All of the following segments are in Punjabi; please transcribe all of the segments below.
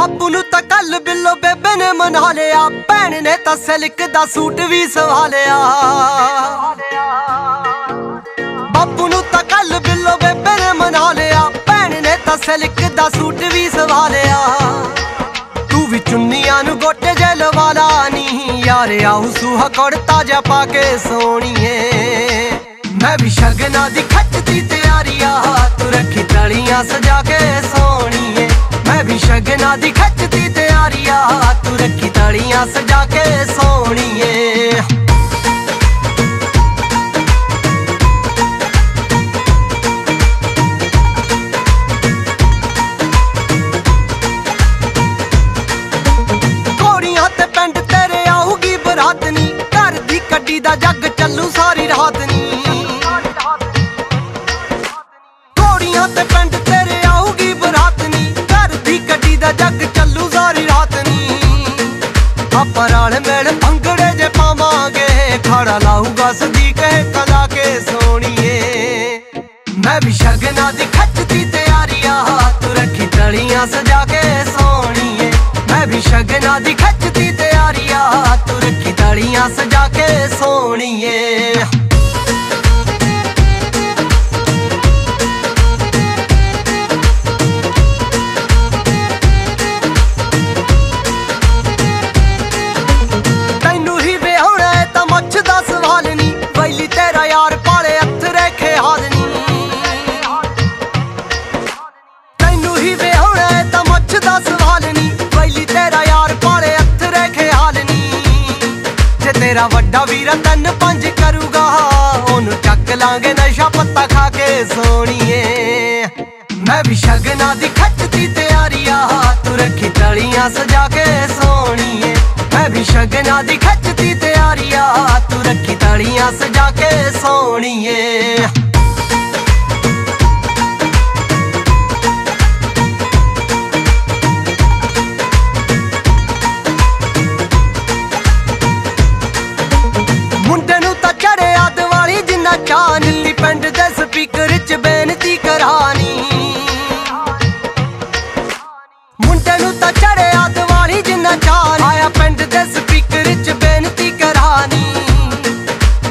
ਬਾਪੂ ਨੂੰ ਤਾਂ ਕੱਲ ਬਿੱਲੋ ਬੇਬੇ ਨੇ ਮਨਾ ਲਿਆ, ਭੈਣ ਨੇ ਤਾਂ ਸਿਲਕ ਦਾ ਸੂਟ ਵੀ ਸਵਾ ਲਿਆ ਬਾਪੂ ਨੂੰ ਤਾਂ ਕੱਲ ਬਿੱਲੋ ਬੇਬੇ ਨੇ ਮਨਾ ਲਿਆ, ਭੈਣ ਨੇ ਤਾਂ ਸਿਲਕ ਦਾ ਸੂਟ ਵੀ ਸਵਾ ਲਿਆ ਤੂੰ ਵੀ ਚੁੰਨੀਆਂ ਨੂੰ ਗੋਟੇ ਜੇ ਲਵਾਲਾ ਨਹੀਂ ਯਾਰ, ਆਉ ਸੁਹਾ ਕੁੜਤਾ ਜਾ ਪਾ ਕੇ ਸੋਣੀਏ। ਮੈਂ ਵੀ ਸ਼ਗਨਾ ਦੀ ਖੱਟਦੀ ਤਿਆਰੀਆਂ ਤੂੰ ਰੱਖੀ ਤਲੀਆਂ ਸਜਾ ਸ਼ਗਨਾ ਵੀ ਸ਼ਗਨਾਂ ਦੀ ਖੱਟਦੀ ਤਿਆਰੀਆਂ ਤੂੰ ਰੱਖੀ ਤਲੀਆਂ ਸਜਾ ਕੇ ਸੋਣੀਏ। ਘੋੜੀਆਂ ਤੇ ਪਿੰਡ ਤੇਰੇ ਆਊਗੀ ਬਰਾਤ ਨੀ, ਘਰ ਦੀ ਕੱਡੀ ਦਾ ਜੱਗ ਕੱਡੀ ਜੱਗ ਚੱਲੂ ਸਾਰੀ ਰਾਤ ਨੀ। ਆਪਾਂ ਰਲ ਮਿਲ ਭੰਗੜੇ ਜੇ ਪਾਵਾਂਗੇ। ਖੜਾ ਲਾਊਗਾ ਸਦੀਕ ਕਲਾ ਕੇ ਸੋਣੀਏ। ਮੈਂ ਵੀ ਸ਼ਗਨਾ ਦੀ ਖੱਟਦੀ ਤਿਆਰੀਆਂ ਤੂੰ ਰੱਖੀ ਤਲੀਆਂ ਸਜਾ ਕੇ ਸੋਣੀਏ। ਮੈਂ ਵੀ ਸ਼ਗਨਾ ਦੀ ਖੱਟਦੀ ਤਿਆਰੀਆਂ ਤੂੰ ਰੱਖੀ ਤਲੀਆਂ ਸਜਾ ਕੇ ਸੋਣੀਏ। ਜੇ ਵੱਡਾ ਵੀਰ ਤਨ ਪੰਜ ਕਰੂਗਾ। ਉਹਨੂੰ ਚੱਕ ਲਾਂਗੇ ਨਸ਼ਾ ਪੱਤਾ ਖਾ ਕੇ ਸੋਣੀਏ। ਮੈਂ ਵੀ ਸ਼ਗਨਾ ਦੀ ਖਜ ਦੀ ਤਿਆਰੀ ਆ, ਤੂੰ ਰੱਖੀ ਤਲੀਆਂ ਸਜਾ ਕੇ ਸੋਣੀਏ। ਮੈਂ ਵੀ ਸ਼ਗਨਾਂ ਦੀ ਤਿਆਰੀ ਆ, ਤੂੰ ਰੱਖੀ ਤਲੀਆਂ ਸਜਾ ਕੇ ਸੋਣੀਏ। ਦਿਵਾਲੀ ਜਿੰਨਾ ਚਾਨ ਪਿੰਡ ਦੇ ਸਪੀਕਰ 'ਚ ਬੇਨਤੀ ਕਰਾਨੀ। ਮੁੰਡੇ ਨੂੰ ਤਾਂ ਚੜਿਆ ਦਿਵਾਲੀ ਜਿੰਨਾ ਚਾਨ ਆਇਆ ਪਿੰਡ ਦੇ ਸਪੀਕਰ 'ਚ ਬੇਨਤੀ ਕਰਾਨੀ।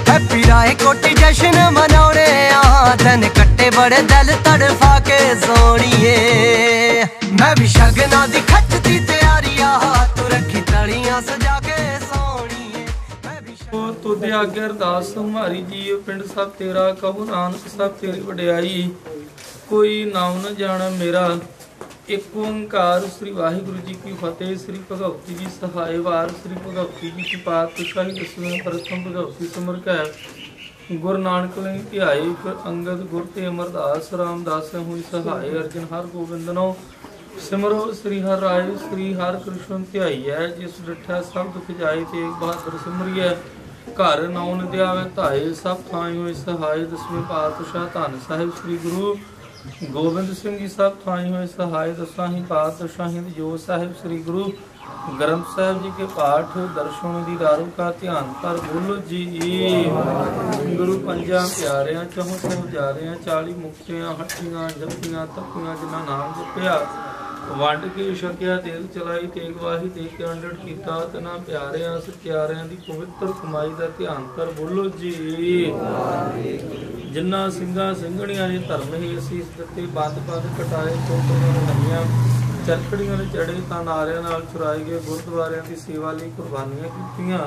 ਹੈਪੀ ਰਾਏ ਕੋਟੀ ਜਸ਼ਨ ਮਨਾਉਣੇ ਆ, ਦਿਨ ਕੱਟੇ ਬੜੇ ਦਿਲ ਤੜਫਾ ਕੇ ਸੋਣੀਏ। ਮੈਂ ਵੀ ਸ਼ਗਨਾਂ ਦੀ ਖੱਟਦੀ ਆ ਤੂੰ ਰੱਖੀ ਤਲੀਆਂ ਸਜਾ ਸ਼ਗਨਾਂ ਉਹ ਆਗੇ ਅਰਦਾਸ ਹਮਾਰੀ ਜੀ ਪਿੰਡ ਸਭ ਤੇਰਾ ਕਹੂ ਨਾਨਕ ਸਭ ਤੇਰੀ ਵਡਿਆਈ। ਕੋਈ ਨਾਮ ਨਾ ਜਾਣ ਮੇਰਾ, ਇੱਕ ਓੰਕਾਰ ਸ੍ਰੀ ਵਾਹਿਗੁਰੂ ਜੀ ਕੀ ਫਤਿਹ, ਸ੍ਰੀ ਭਗਵਤੀ ਜੀ ਸਹਾਇ ਵਾਰ, ਸ੍ਰੀ ਭਗਵਤੀ ਜੀ ਕੀ ਪਾਤਸ਼ਾਹੀ ਦਸਵੇਂ ਪ੍ਰਥਮ ਭਗਵਤੀ ਸਿਮਰ ਕੈ। ਗੁਰ ਨਾਨਕ ਲਈ ਧਿਆਏ ਫਿਰ ਅੰਗਦ, ਗੁਰ ਤੇ ਅਮਰਦਾਸ ਰਾਮਦਾਸ ਹੋਈ ਸਹਾਇ ਅਰਜਨ ਹਰ ਗੋਬਿੰਦਨੋ। ਸਿਮਰੋ ਸ੍ਰੀ ਹਰਿ ਰਾਏ, ਸ੍ਰੀ ਹਰਿ ਕ੍ਰਿਸ਼ਨ ਧਿਆਈਐ, ਜਿਸ ਡਿਠਾ ਸਭ ਦੁਖ ਜਾਏ ਤੇ ਇੱਕ ਬਹਾਦਰ ਸਿਮਰਿਐ। ਘਰ ਨੌਨ ਦਿਆਵੇ ਧਾਏ, ਸਭ ਥਾਈ ਹੋਏ ਸਹਾਇ ਦਸਵੇਂ ਪਾਤਸ਼ਾਹ ਧੰਨ ਸਾਹਿਬ ਸ੍ਰੀ ਗੁਰੂ ਗੋਬਿੰਦ ਸਿੰਘ ਜੀ ਸਭ ਥਾਈ ਹੋਏ ਸਹਾਇ ਦਸਾਹੀਂ ਪਾਤਸ਼ਾਹੀ ਜੋ ਸਾਹਿਬ ਸ੍ਰੀ ਗੁਰੂ ਗ੍ਰੰਥ ਸਾਹਿਬ ਜੀ ਕੇ ਪਾਠ ਦਰਸ਼ਨ ਦੀ ਦਾਰੂ ਕਾ ਧਿਆਨ ਪਰ ਬੋਲੋ ਜੀ। ਗੁਰੂ ਪੰਜਾਂ ਪਿਆਰਿਆਂ, ਚਹੁ ਸੋ ਜਾ ਰਿਆਂ 40 ਮੁਕਤਿਆਂ ਹੱਟੀਆਂ ਜਪੀਆਂ ਤਪੀਆਂ, ਜਿਨ੍ਹਾਂ ਨਾਮ ਜਪਿਆ। ਵੰਡ ਕੇ ਛਕਿਆ ਤੇਗ ਚਲਾਈ, ਤੇਗ ਵਾਹੀ, ਤੇਗ ਕੇ ਕੀਤਾ, ਤਨਾ ਪਿਆਰਿਆਂ ਸਚਿਆਰਿਆਂ ਦੀ ਪਵਿੱਤਰ ਕਮਾਈ ਦਾ ਧਿਆਨ ਕਰ ਬੋਲੋ ਜੀ। ਜਿਨ੍ਹਾਂ ਸਿੰਘਾਂ ਸਿੰਘਣੀਆਂ ਨੇ ਧਰਮ ਹੀ ਅਸੀਂ ਦਿੱਤੇ, ਬੰਦ ਪਦ ਕਟਾਏ ਕੋਟੀਆਂ ਲਈਆਂ ਚਰਖੜੀਆਂ ਨੇ ਚੜੇ, ਤਾਂ ਨਾਰਿਆਂ ਨਾਲ ਚੁਰਾਏ ਗਏ, ਗੁਰਦੁਆਰਿਆਂ ਦੀ ਸੇਵਾ ਲਈ ਕੁਰਬਾਨੀਆਂ ਕੀਤੀਆਂ।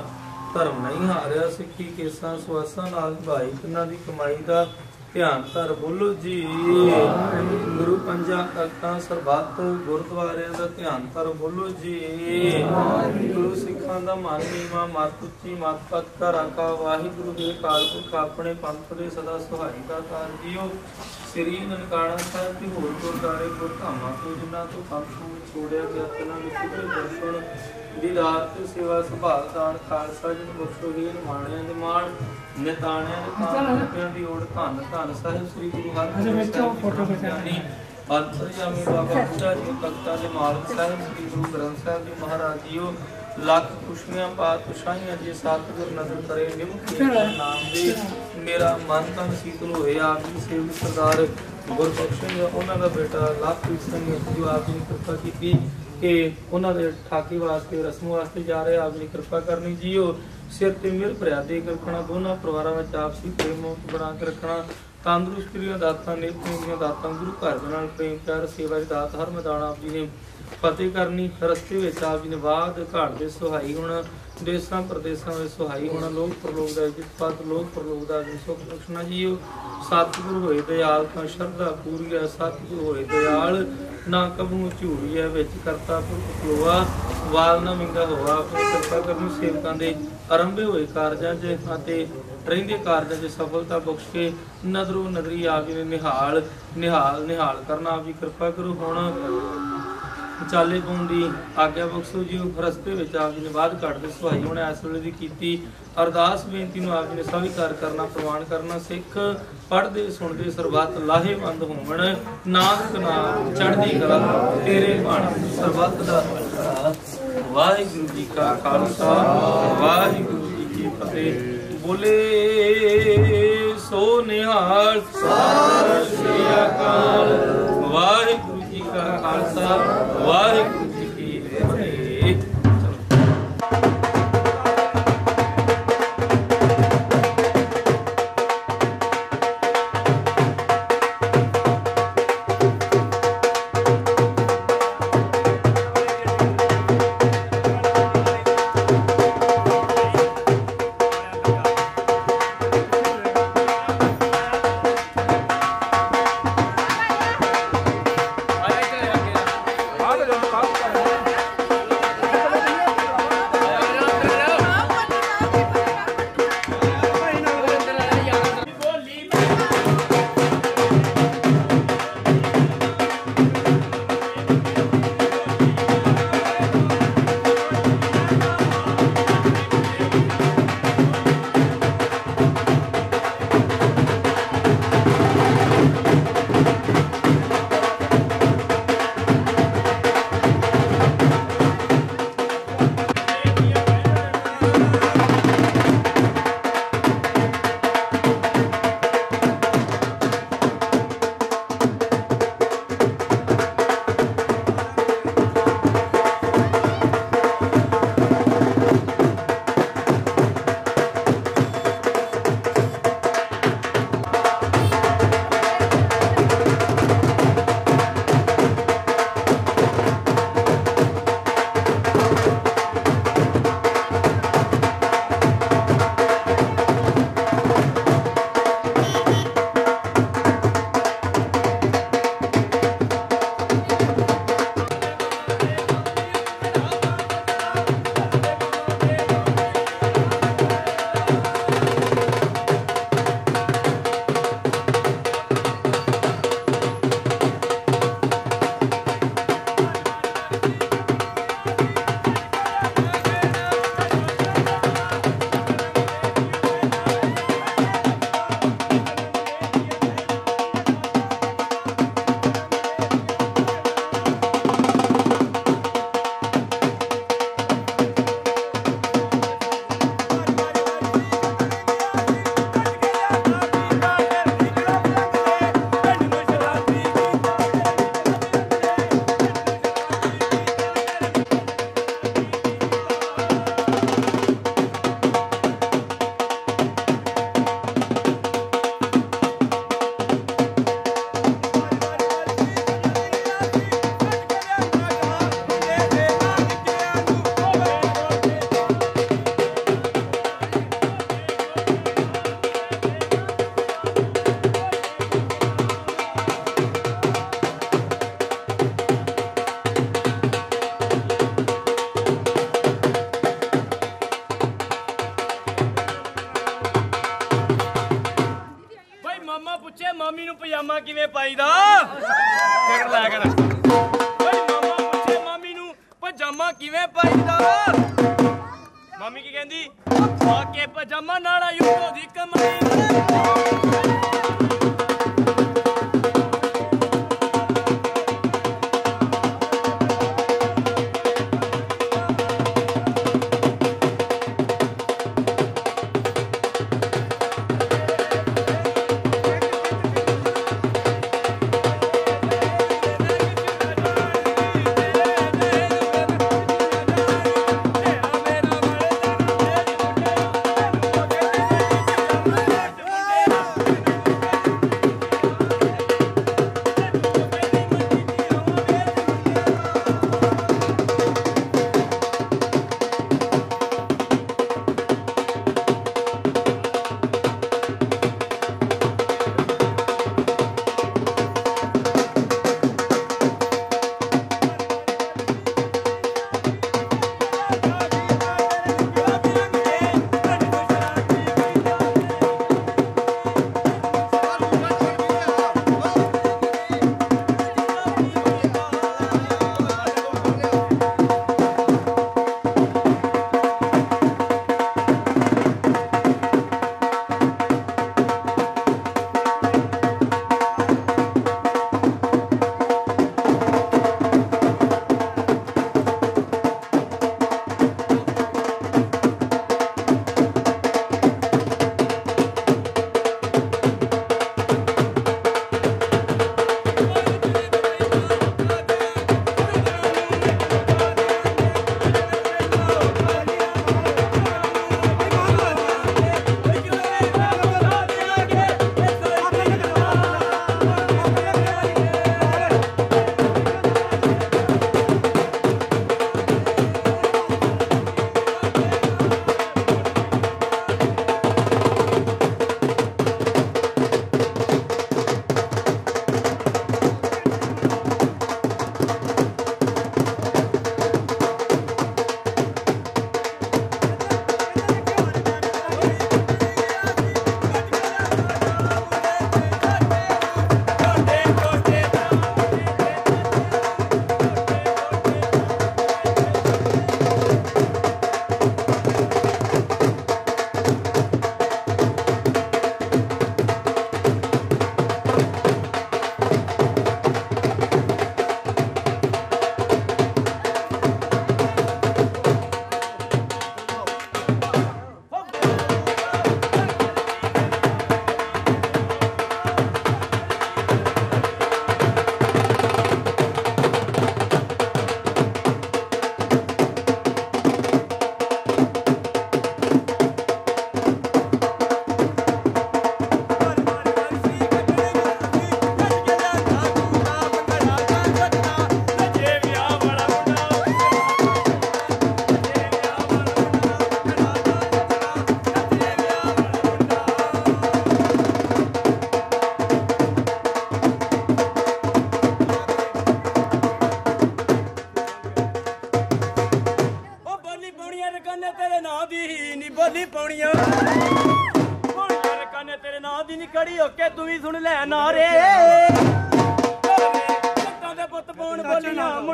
ਧਰਮ ਨਹੀਂ ਹਾਰਿਆ, ਸਿੱਖੀ ਕੇਸਾਂ, ਸਵਾਸਾਂ ਨਾਲ ਭਾਈ ਕਿਨਾਂ ਦੀ ਕਮਾਈ ਦਾ ਧਿਆਨ ਧਰ ਬੋਲੋ ਜੀ। ਗੁਰੂ ਪੰਜਾਂ ਤਖਤਾਂ ਸਰਬੱਤ ਗੁਰਦੁਆਰਿਆਂ ਦਾ ਧਿਆਨ ਧਰ ਬੋਲੋ ਜੀ। ਗੁਰੂ ਸਿੱਖਾਂ ਦਾ ਮਨ ਨੀਵਾ ਮਤ ਉੱਚੀ ਮਤ ਪਤ ਕਾ ਰਾਖਾ ਵਾਹਿਗੁਰੂ ਦੇ ਕਾਲ ਪੁਰਖ ਆਪਣੇ ਪੰਥ ਦੇ ਸਦਾ ਸੁਹਾਈ ਦਾ ਕਾਰ ਜੀਓ। ਸ੍ਰੀ ਨਨਕਾਣਾ ਸਾਹਿਬ ਦੀ ਹੋਰ ਗੁਰਦਾਰੇ ਗੁਰਧਾਮਾਂ ਤੋਂ, ਜਿਨ੍ਹਾਂ ਤੋਂ ਪੰਥ ਨੂੰ ਛੋੜਿਆ ਗਿਆ, ਤਨਾਂ ਵਿੱਚ ਕਿਤੇ ਦਰਸ਼ਨ ਦੀ ਤੇ ਸੇਵਾ ਸੰਭਾਲ ਦਾਨ, ਖਾਲਸਾ ਜੀ ਨੂੰ ਬਖਸ਼ੋ ਹੀ ਮਾਣਿਆਂ ਦੇ ਮਾਣ। ਨਿਤਾਣਿਆਂ ਦੇ ਤਾਣ ਰੁਪਿਆਂ ਦੀ ਓੜ ਧੰਨ ਧੰਨ ਸਾਹਿਬ ਸ੍ਰੀ ਗੁਰੂ ਹਰਿਗੋਬਿੰਦ ਸਾਹਿਬ ਫੋਟੋ ਖਿਚਾਣੀ ਅੰਤਰਜਾਮੀ ਬਾਬਾ ਬੁੱਢਾ ਜੀ ਤਖਤਾਂ ਦੇ ਮਾਲਕ ਸਾਹਿਬ ਸ੍ਰੀ ਗੁਰੂ ਗ੍ਰੰਥ ਸਾਹਿਬ ਜੀ ਮਹਾਰਾਜ ਜੀਓ ਲੱਖ ਖੁਸ਼ੀਆਂ ਪਾਤਸ਼ਾਹੀਆਂ ਜੀ ਸਤਿਗੁਰ ਨਜ਼ਰ ਕਰੇ ਨਿਮਕ ਨਾਮ ਦੇ ਮੇਰਾ ਮਨ ਤਨ ਸੀਤਲ ਹੋਏ ਆਪ ਜੀ ਸੇਵਕ ਸਰਦਾਰ ਗੁਰਬਖਸ਼ ਸਿੰਘ ਉਹਨਾਂ ਦਾ ਬੇਟਾ ਲਵਪ੍ਰੀਤ ਸਿੰਘ ਜੋ ਆਪ ਜੀ ਨੇ ਕਿਰਪਾ ਕੀਤੀ ਕਿ ਉਹਨਾਂ ਦੇ ਠਾਕੀ ਵਾਸਤੇ ਰਸਮ ਵਾਸਤੇ ਜਾ ਰਹੇ ਆਪ ਜੀ ਕਿਰਪਾ ਕਰਨੀ ਜੀਓ। ਸਿਰ ਤੇ ਮਿਹਰ ਭਰਿਆ ਦੇ ਕੇ ਰੱਖਣਾ, ਦੋਨਾਂ ਪਰਿਵਾਰਾਂ ਵਿੱਚ ਆਪਸੀ ਪ੍ਰੇਮ ਬਣਾ ਕੇ ਰੱਖਣਾ, ਤੰਦਰੁਸਤੀ ਦੀਆਂ ਦਾਤਾਂ ਨੇ ਦੀਆਂ ਦਾਤਾਂ, ਗੁਰੂ ਘਰ ਦੇ ਨਾਲ ਪ੍ਰੇਮ, ਪਿਆਰ, ਸੇਵਾ ਦੀ ਦਾਤ, ਹਰ ਮੈਦਾਨ ਆਪ ਜੀ ਨੇ ਫਤਿਹ ਕਰਨੀ, ਰਸਤੇ ਵਿੱਚ ਆਪ ਜੀ ਨੇ ਬਾਦ ਘਾਟ ਦੇ ਸੁਹਾਈ ਹੋਣਾ ਦੇਸਾਂ, ਪ੍ਰਦੇਸਾਂ ਵਿੱਚ ਸੁਹਾਈ ਹੋਣਾ, ਲੋਕ ਪ੍ਰਲੋਕ ਦਾ ਇੱਜ਼ਤ ਲੋਕ ਪ੍ਰਲੋਕ ਦਾ ਜੀ ਸੁਖ ਬਖਸ਼ਣਾ ਜੀਓ ਸਤਿਗੁਰ ਹੋਏ ਦਇਆਲ, ਤਾਂ ਸ਼ਰਧਾ ਪੂਰੀ ਹੈ, ਸਤਿਗੁਰ ਹੋਏ ਦਇਆਲ। ਨਾ ਕਬੂ ਝੂੜੀ ਹੈ, ਵਿੱਚ ਕਰਤਾ ਪੁਰਖ ਖਲੋਆ। ਵਾਲ ਨਾ ਮਿੰਗਾ ਹੋਆ, ਆਪਣੀ ਕਿਰਪਾ ਕਰਨੀ ਸੇਵਕਾਂ ਦੇ। ਆਰੰਭੇ ਹੋਏ ਕਾਰਜਾਂ 'ਚ ਅਤੇ ਰਹਿੰਦੇ ਕਾਰਜਾਂ 'ਚ ਸਫਲਤਾ ਬਖਸ਼ ਕੇ ਨਦਰੋ ਨਦਰੀ ਆਪ ਜੀ ਨੇ ਨਿਹਾਲ ਨਿਹਾਲ ਨਿਹਾਲ ਕਰਨਾ। ਆਪ ਜੀ ਕਿਰਪਾ ਕਰੋ ਹੁਣ। ਚਾਲੇ ਪਾਉਣ ਦੀ ਆਗਿਆ ਬਖਸ਼ੋ ਜੀ ਰਸਤੇ ਵਿੱਚ ਆਪ ਜੀ ਨੇ ਬਾਅਦ ਘੱਟ ਦੇ ਸੁਹਾਈ ਹੋਣਾ ਇਸ ਵੇਲੇ ਦੀ ਕੀਤੀ। ਅਰਦਾਸ ਬੇਨਤੀ ਨੂੰ ਆਪ ਜੀ ਨੇ ਸਵੀਕਾਰ ਕਰਨਾ ਪ੍ਰਵਾਨ ਕਰਨਾ ਸਿੱਖ ਪੜ੍ਹਦੇ ਸੁਣਦੇ ਸਰਬੱਤ ਲਾਹੇਵੰਦ ਹੋਵਣ। ਨਾਨਕ ਨਾਮ ਚੜ੍ਹਦੀ ਕਲਾ ਤੇਰੇ ਬਾਣ ਸਰਬੱਤ ਦਾ। ਵਾਹਿਗੁਰੂ ਜੀ ਕਾ ਖਾਲਸਾ ਵਾਹਿਗੁਰੂ ਜੀ ਕੀ ਫਤਿਹ। ਬੋਲੇ ਸੋ ਨਿਹਾਲ। ਸਤਿ ਸ੍ਰੀ ਅਕਾਲ। ਵਾਹਿਗੁਰੂ ਜੀ ਕਾ ਖਾਲਸਾ ਵਾਹਿਗੁਰੂ ਪਜਾਮਾ ਕਿਵੇਂ ਪਾਈਦਾ? ਫਿਰ ਲੈ ਕਰ ਬਈ ਮਾਮਾ ਪੁੱਛੇ ਮਾਮੀ ਨੂੰ, ਪਜਾਮਾ ਕਿਵੇਂ ਪਾਈਦਾ? ਮਾਮੀ ਕੀ ਕਹਿੰਦੀ? ਪਾ ਕੇ ਪਜਾਮਾ ਨਾਲਾ ਯੂਟੋ ਦੀ ਕਮਾਈ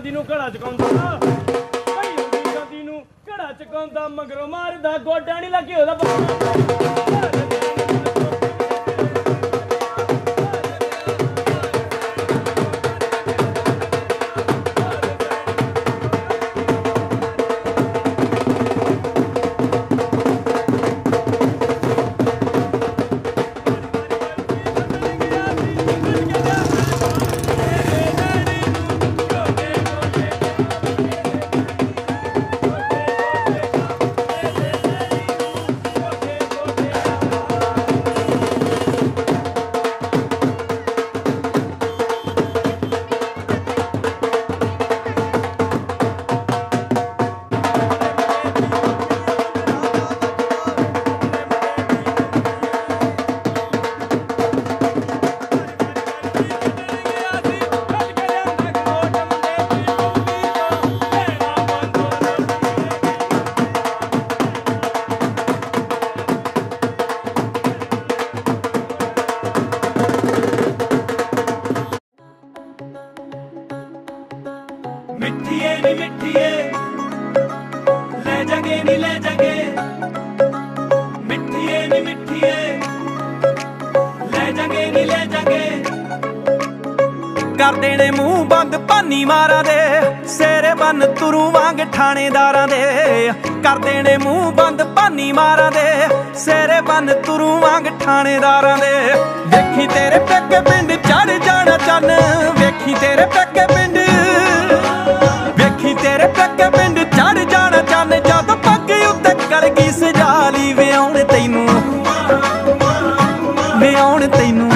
ਜਾਂਦੀ ਨੂੰ ਘੜਾ ਚਕਾਉਂਦਾ ਘੜੀ ਹੁੰਦੀ ਜਾਂਦੀ ਨੂੰ ਘੜਾ ਚਕਾਉਂਦਾ, ਮਗਰੋਂ ਮਾਰਦਾ, ਗੋਡਾ ਨਹੀਂ ਲੱਗੇ ਉਹਦਾ। ਬੱਚਾ ਹੋਵਾਂਗੇ ਥਾਣੇਦਾਰਾਂ ਦੇ। ਕਰਦੇ ਨੇ ਮੂੰਹ ਬੰਦ ਪਾਨੀ ਮਾਰਾਂ ਦੇ। ਸਿਰੇ ਬੰਨ ਤੁਰੂਵਾਂਗੇ ਥਾਣੇਦਾਰਾਂ ਦੇ। ਵੇਖੀ ਤੇਰੇ ਪੱਕੇ ਪਿੰਡ ਚੜ ਜਾਣਾ ਚੰਨ। ਵੇਖੀ ਤੇਰੇ ਪੱਕੇ ਪਿੰਡ। ਵੇਖੀ ਤੇਰੇ ਪੱਕੇ ਪਿੰਡ ਚੜ ਜਾਣਾ ਚੰਨ। ਜਦ ਪੱਗ ਉੱਤੇ ਕਰ ਗਈ ਸਜਾਲੀ ਵਿਆਉਣ ਤੈਨੂੰ। ਵਿਆਉਣ ਤੈਨੂੰ।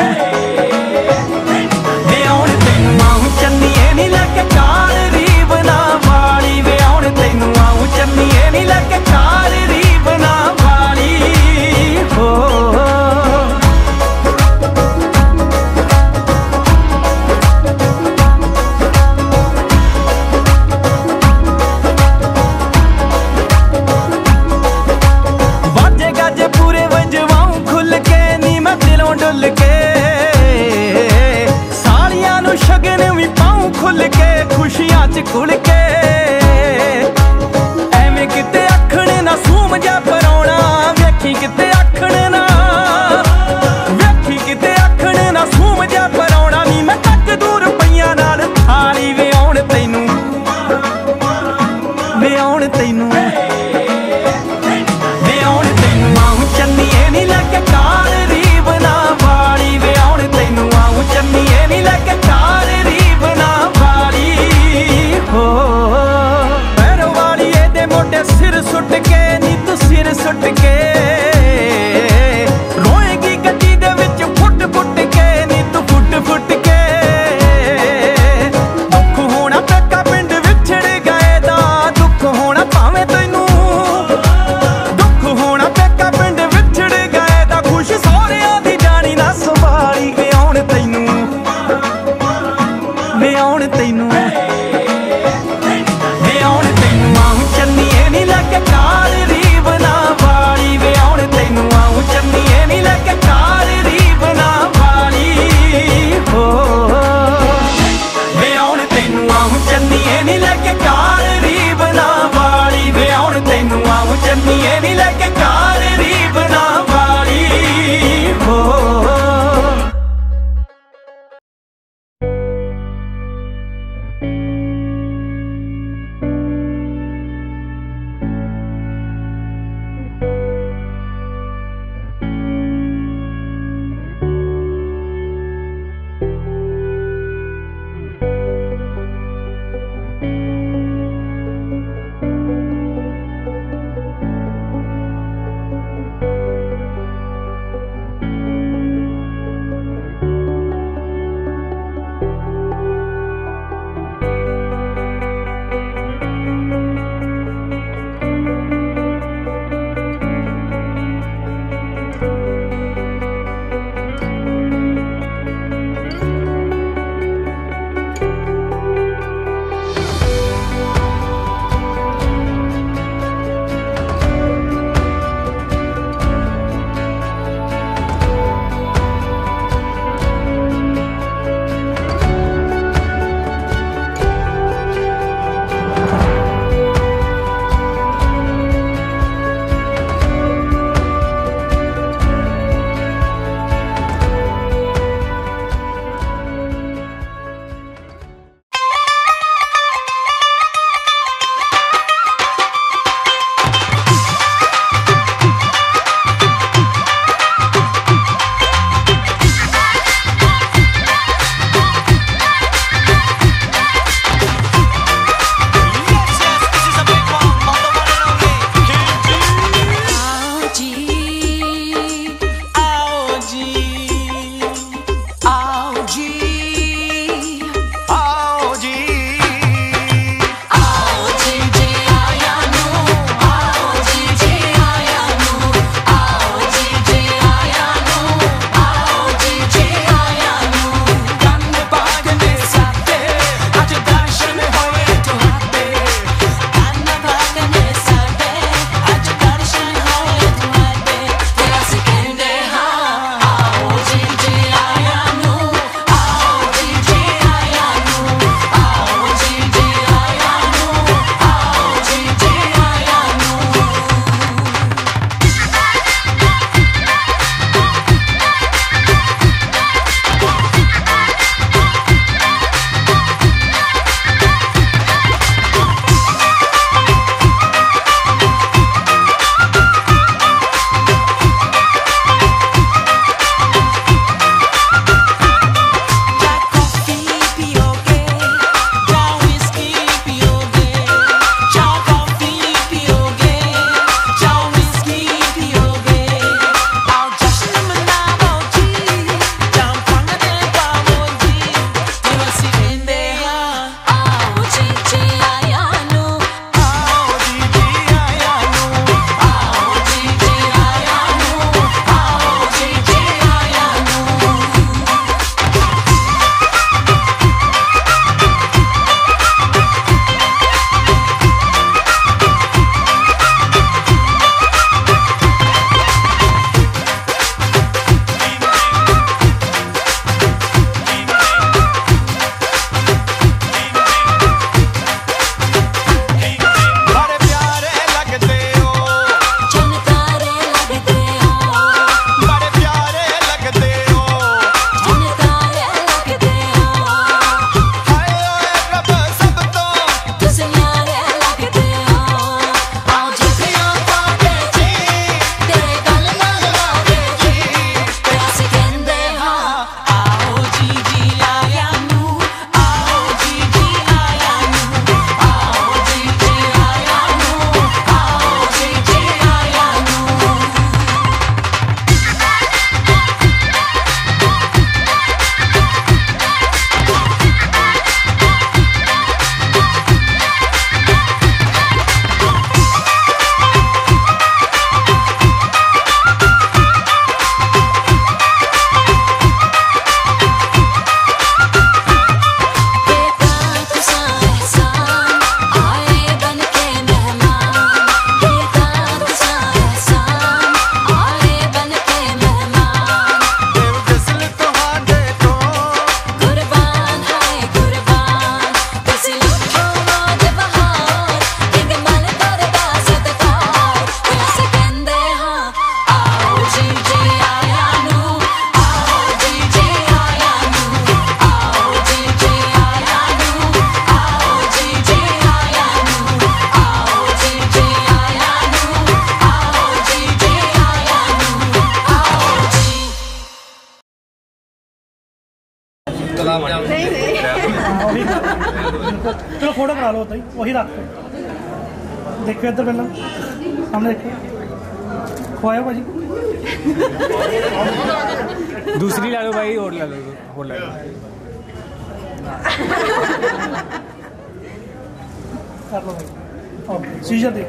ਸੀਜ਼ਰ ਦੇ।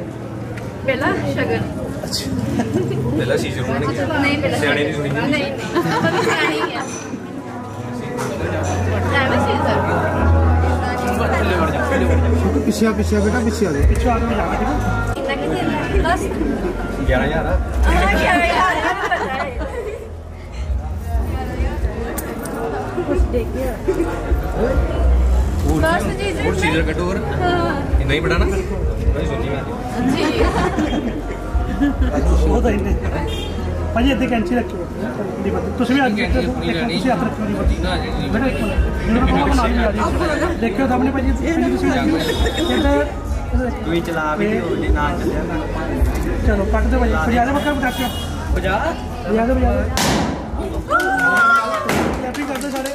ਪਹਿਲਾ ਸ਼ਗਨ। ਪਹਿਲਾਂ ਸੀਜ਼ਰ ਉਹਨਾਂ ਨੇ ਕਿਹਾ ਨਹੀਂ ਪਹਿਲਾ ਸਿਆਣੇ ਦੀ ਸੁਣੀ ਨਹੀਂ ਨਹੀਂ। ਆਪਾਂ ਵੀ ਸਿਆਣੇ ਹੀ ਆ। ਐਵੇਂ ਸੀ ਸਰ ਪਿੱਛੇ ਪਿੱਛੇ ਬੇਟਾ ਪਿੱਛੇ ਆ ਜਾ ਪਿੱਛੇ ਆ ਕੇ ਜਾਣਾ ਠੀਕ ਹੈ? ਕਿੰਨਾ ਕਿਤੇ ਬਸ 11000 ਆ ਆ ਗਿਆ ਯਾਰ ਪਤਾ ਹੈ। ਬਸ ਜੀ ਜੀ ਹੋਰ ਸੀਜ਼ਰ ਕੱਟੋ ਹੋਰ। ਇੰਨਾ ਹੀ ਬੜਾ ਨਾ ਕਦੀ ਸੁਣੀ ਮੈਂ ਜੀ ਉਹ ਤਾਂ ਇੰਨੇ ਭਾਜੀ ਇੱਥੇ ਕੈਂਚੀ ਰੱਖੋ ਦੀ ਬੱਤ ਤੁਸੀਂ ਵੀ ਅੱਜ ਤੁਸੀਂ ਹੱਥ ਰੱਖੋ ਦੀ ਬੱਤ ਬੜਾ ਇੱਕ ਮਿੰਟ ਕੋਲ ਬਣਾ ਲਈ ਆ ਜੀ ਦੇਖਿਓ ਸਾਹਮਣੇ ਭਾਜੀ ਤੁਸੀਂ ਤੁਸੀਂ ਚਲਾ ਵੀ ਉਹਦੇ ਨਾਲ ਚੱਲਿਆ ਚਲੋ ਪੱਟ ਦੇ ਭਾਜੀ 50 ਦੇ ਬੱਕਰ ਪਟਾ ਕੇ 50 50 ਦੇ 50 ਹੈਪੀ ਕਰਦੇ ਸਾਰੇ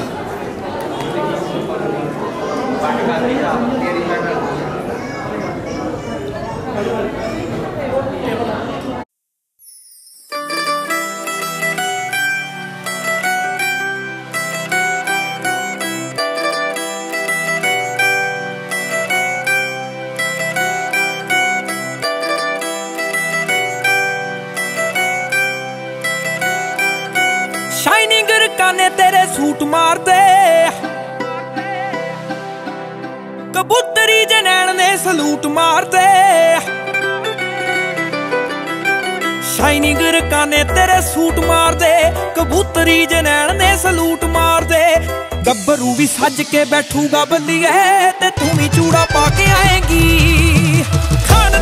ਸ਼ਾਈਨਿੰਗ ਰਕਾਨੇ ਤੇਰੇ ਸੂਟ ਮਾਰਦੇ ਕਬੂਤਰੀ ਜਨੈਣ ਨੇ ਸਲੂਟ ਮਾਰਦੇ ਸ਼ਾਈਨਿੰਗ ਰਕਾਨੇ ਤੇਰੇ ਸੂਟ ਮਾਰਦੇ, ਕਬੂਤਰੀ ਜਨੈਣ ਨੇ ਸਲੂਟ ਮਾਰਦੇ। ਗੱਭਰੂ ਵੀ ਸੱਜ ਕੇ ਬੈਠੂਗਾ ਬੱਲੀਏ ਤੇ ਤੂੰ ਵੀ ਚੂੜਾ ਪਾ ਕੇ ਆਏਗੀ। ਖਾਨਦਾਨੀ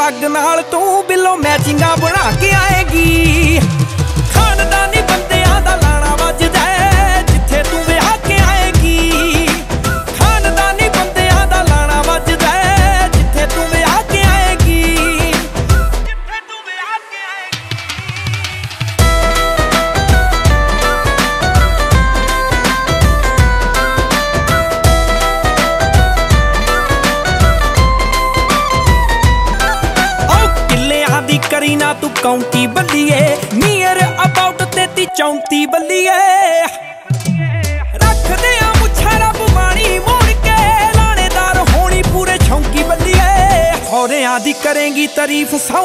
ਪੱਗ ਨਾਲ ਤੂੰ ਬਿੱਲੋ ਮੈਚਿੰਗਾਂ ਬਣਾ ਕੇ ਆਏਗੀ। ਕਰੇਂਗੀ ਤਾਰੀਫ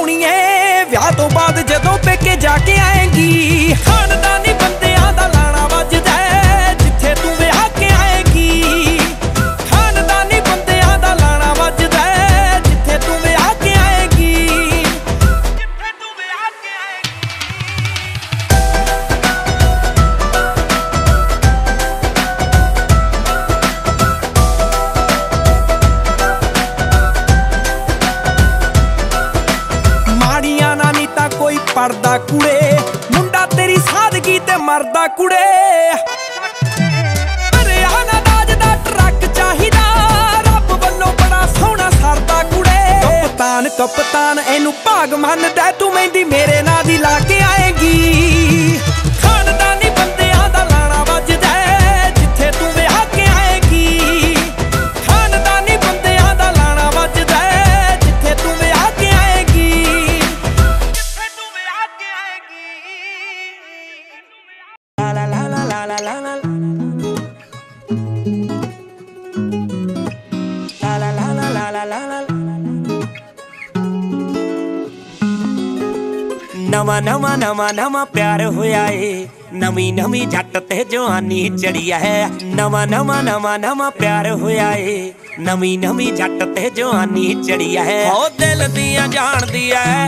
ਨਵਾਂ ਨਵਾਂ ਪਿਆਰ ਹੋਇਆ ਏ। ਨਵੀਂ ਨਵੀਂ ਜੱਟ ਤੇ ਜਵਾਨੀ ਚੜੀ ਐ ਨਵਾਂ ਨਵਾਂ ਨਵਾਂ ਨਵਾਂ ਪਿਆਰ ਹੋਇਆ ਏ। ਨਵੀਂ ਨਵੀਂ ਜੱਟ ਤੇ ਜਵਾਨੀ ਚੜੀ ਐ ਹੋ ਦਿਲ ਦੀਆਂ ਜਾਣਦੀ ਐ।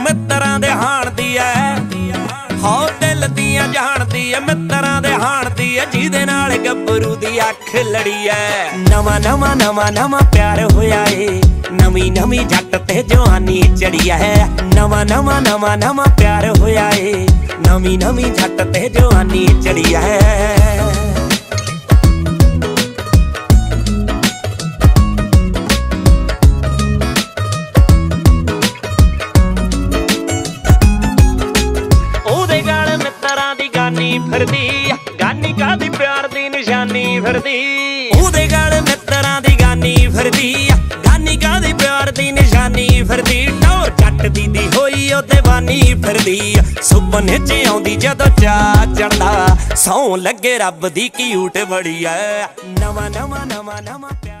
ਮਿੱਤਰਾਂ ਦੇ ਹਾਣਦੀ ਐ। ਹੋ ਦਿਲ ਦੀਆਂ ਜਾਣਦੀ ਐ। ਮਿੱਤਰਾਂ ਦੇ ਹਾਣ ਜਿਹਦੇ ਨਾਲ ਗੱਭਰੂ ਦੀ ਅੱਖ ਲੜੀ ਐ ਨਵਾਂ ਨਵਾਂ ਨਵਾਂ ਨਵਾਂ ਪਿਆਰ ਹੋਇਆ ਏ। ਨਵੀਂ ਨਵੀਂ ਜੱਟ ਤੇ ਜਵਾਨੀ ਚੜੀ ਐ ਨਵਾਂ ਨਵਾਂ ਨਵਾਂ ਨਵਾਂ ਪਿਆਰ ਹੋਇਆ ਏ। ਨਵੀਂ ਨਵੀਂ ਜੱਟ ਤੇ ਜਵਾਨੀ ਚੜੀ ਐ ਉਹਦੇ ਗਾਲ ਮਿੱਤਰਾਂ ਦੀ ਗਾਨੀ ਫਿਰਦੀ ਫਿਰਦੀ। ਉਹਦੇ ਗਾਲ ਮਿੱਤਰਾਂ ਦੀ ਗਾਨੀ ਫਿਰਦੀ ਆ, ਗਾਨੀ ਕਾਦੀ ਪਿਆਰ ਦੀ ਨਿਸ਼ਾਨੀ ਫਿਰਦੀ। ਟੌਰ ਜੱਟ ਦੀ ਦੀ ਹੋਈ ਉਹ ਦੀਵਾਨੀ ਫਿਰਦੀ ਆ, ਸੁਪਨੇ 'ਚ ਆਉਂਦੀ ਜਦੋਂ ਚਾ ਚੜਦਾ। ਸੌ ਲੱਗੇ ਰੱਬ ਦੀ ਕਿਊਟ ਬੜੀ ਐ। ਨਵਾਂ ਨਵਾਂ ਨਵਾਂ ਨਵਾਂ ਪਿਆਰ।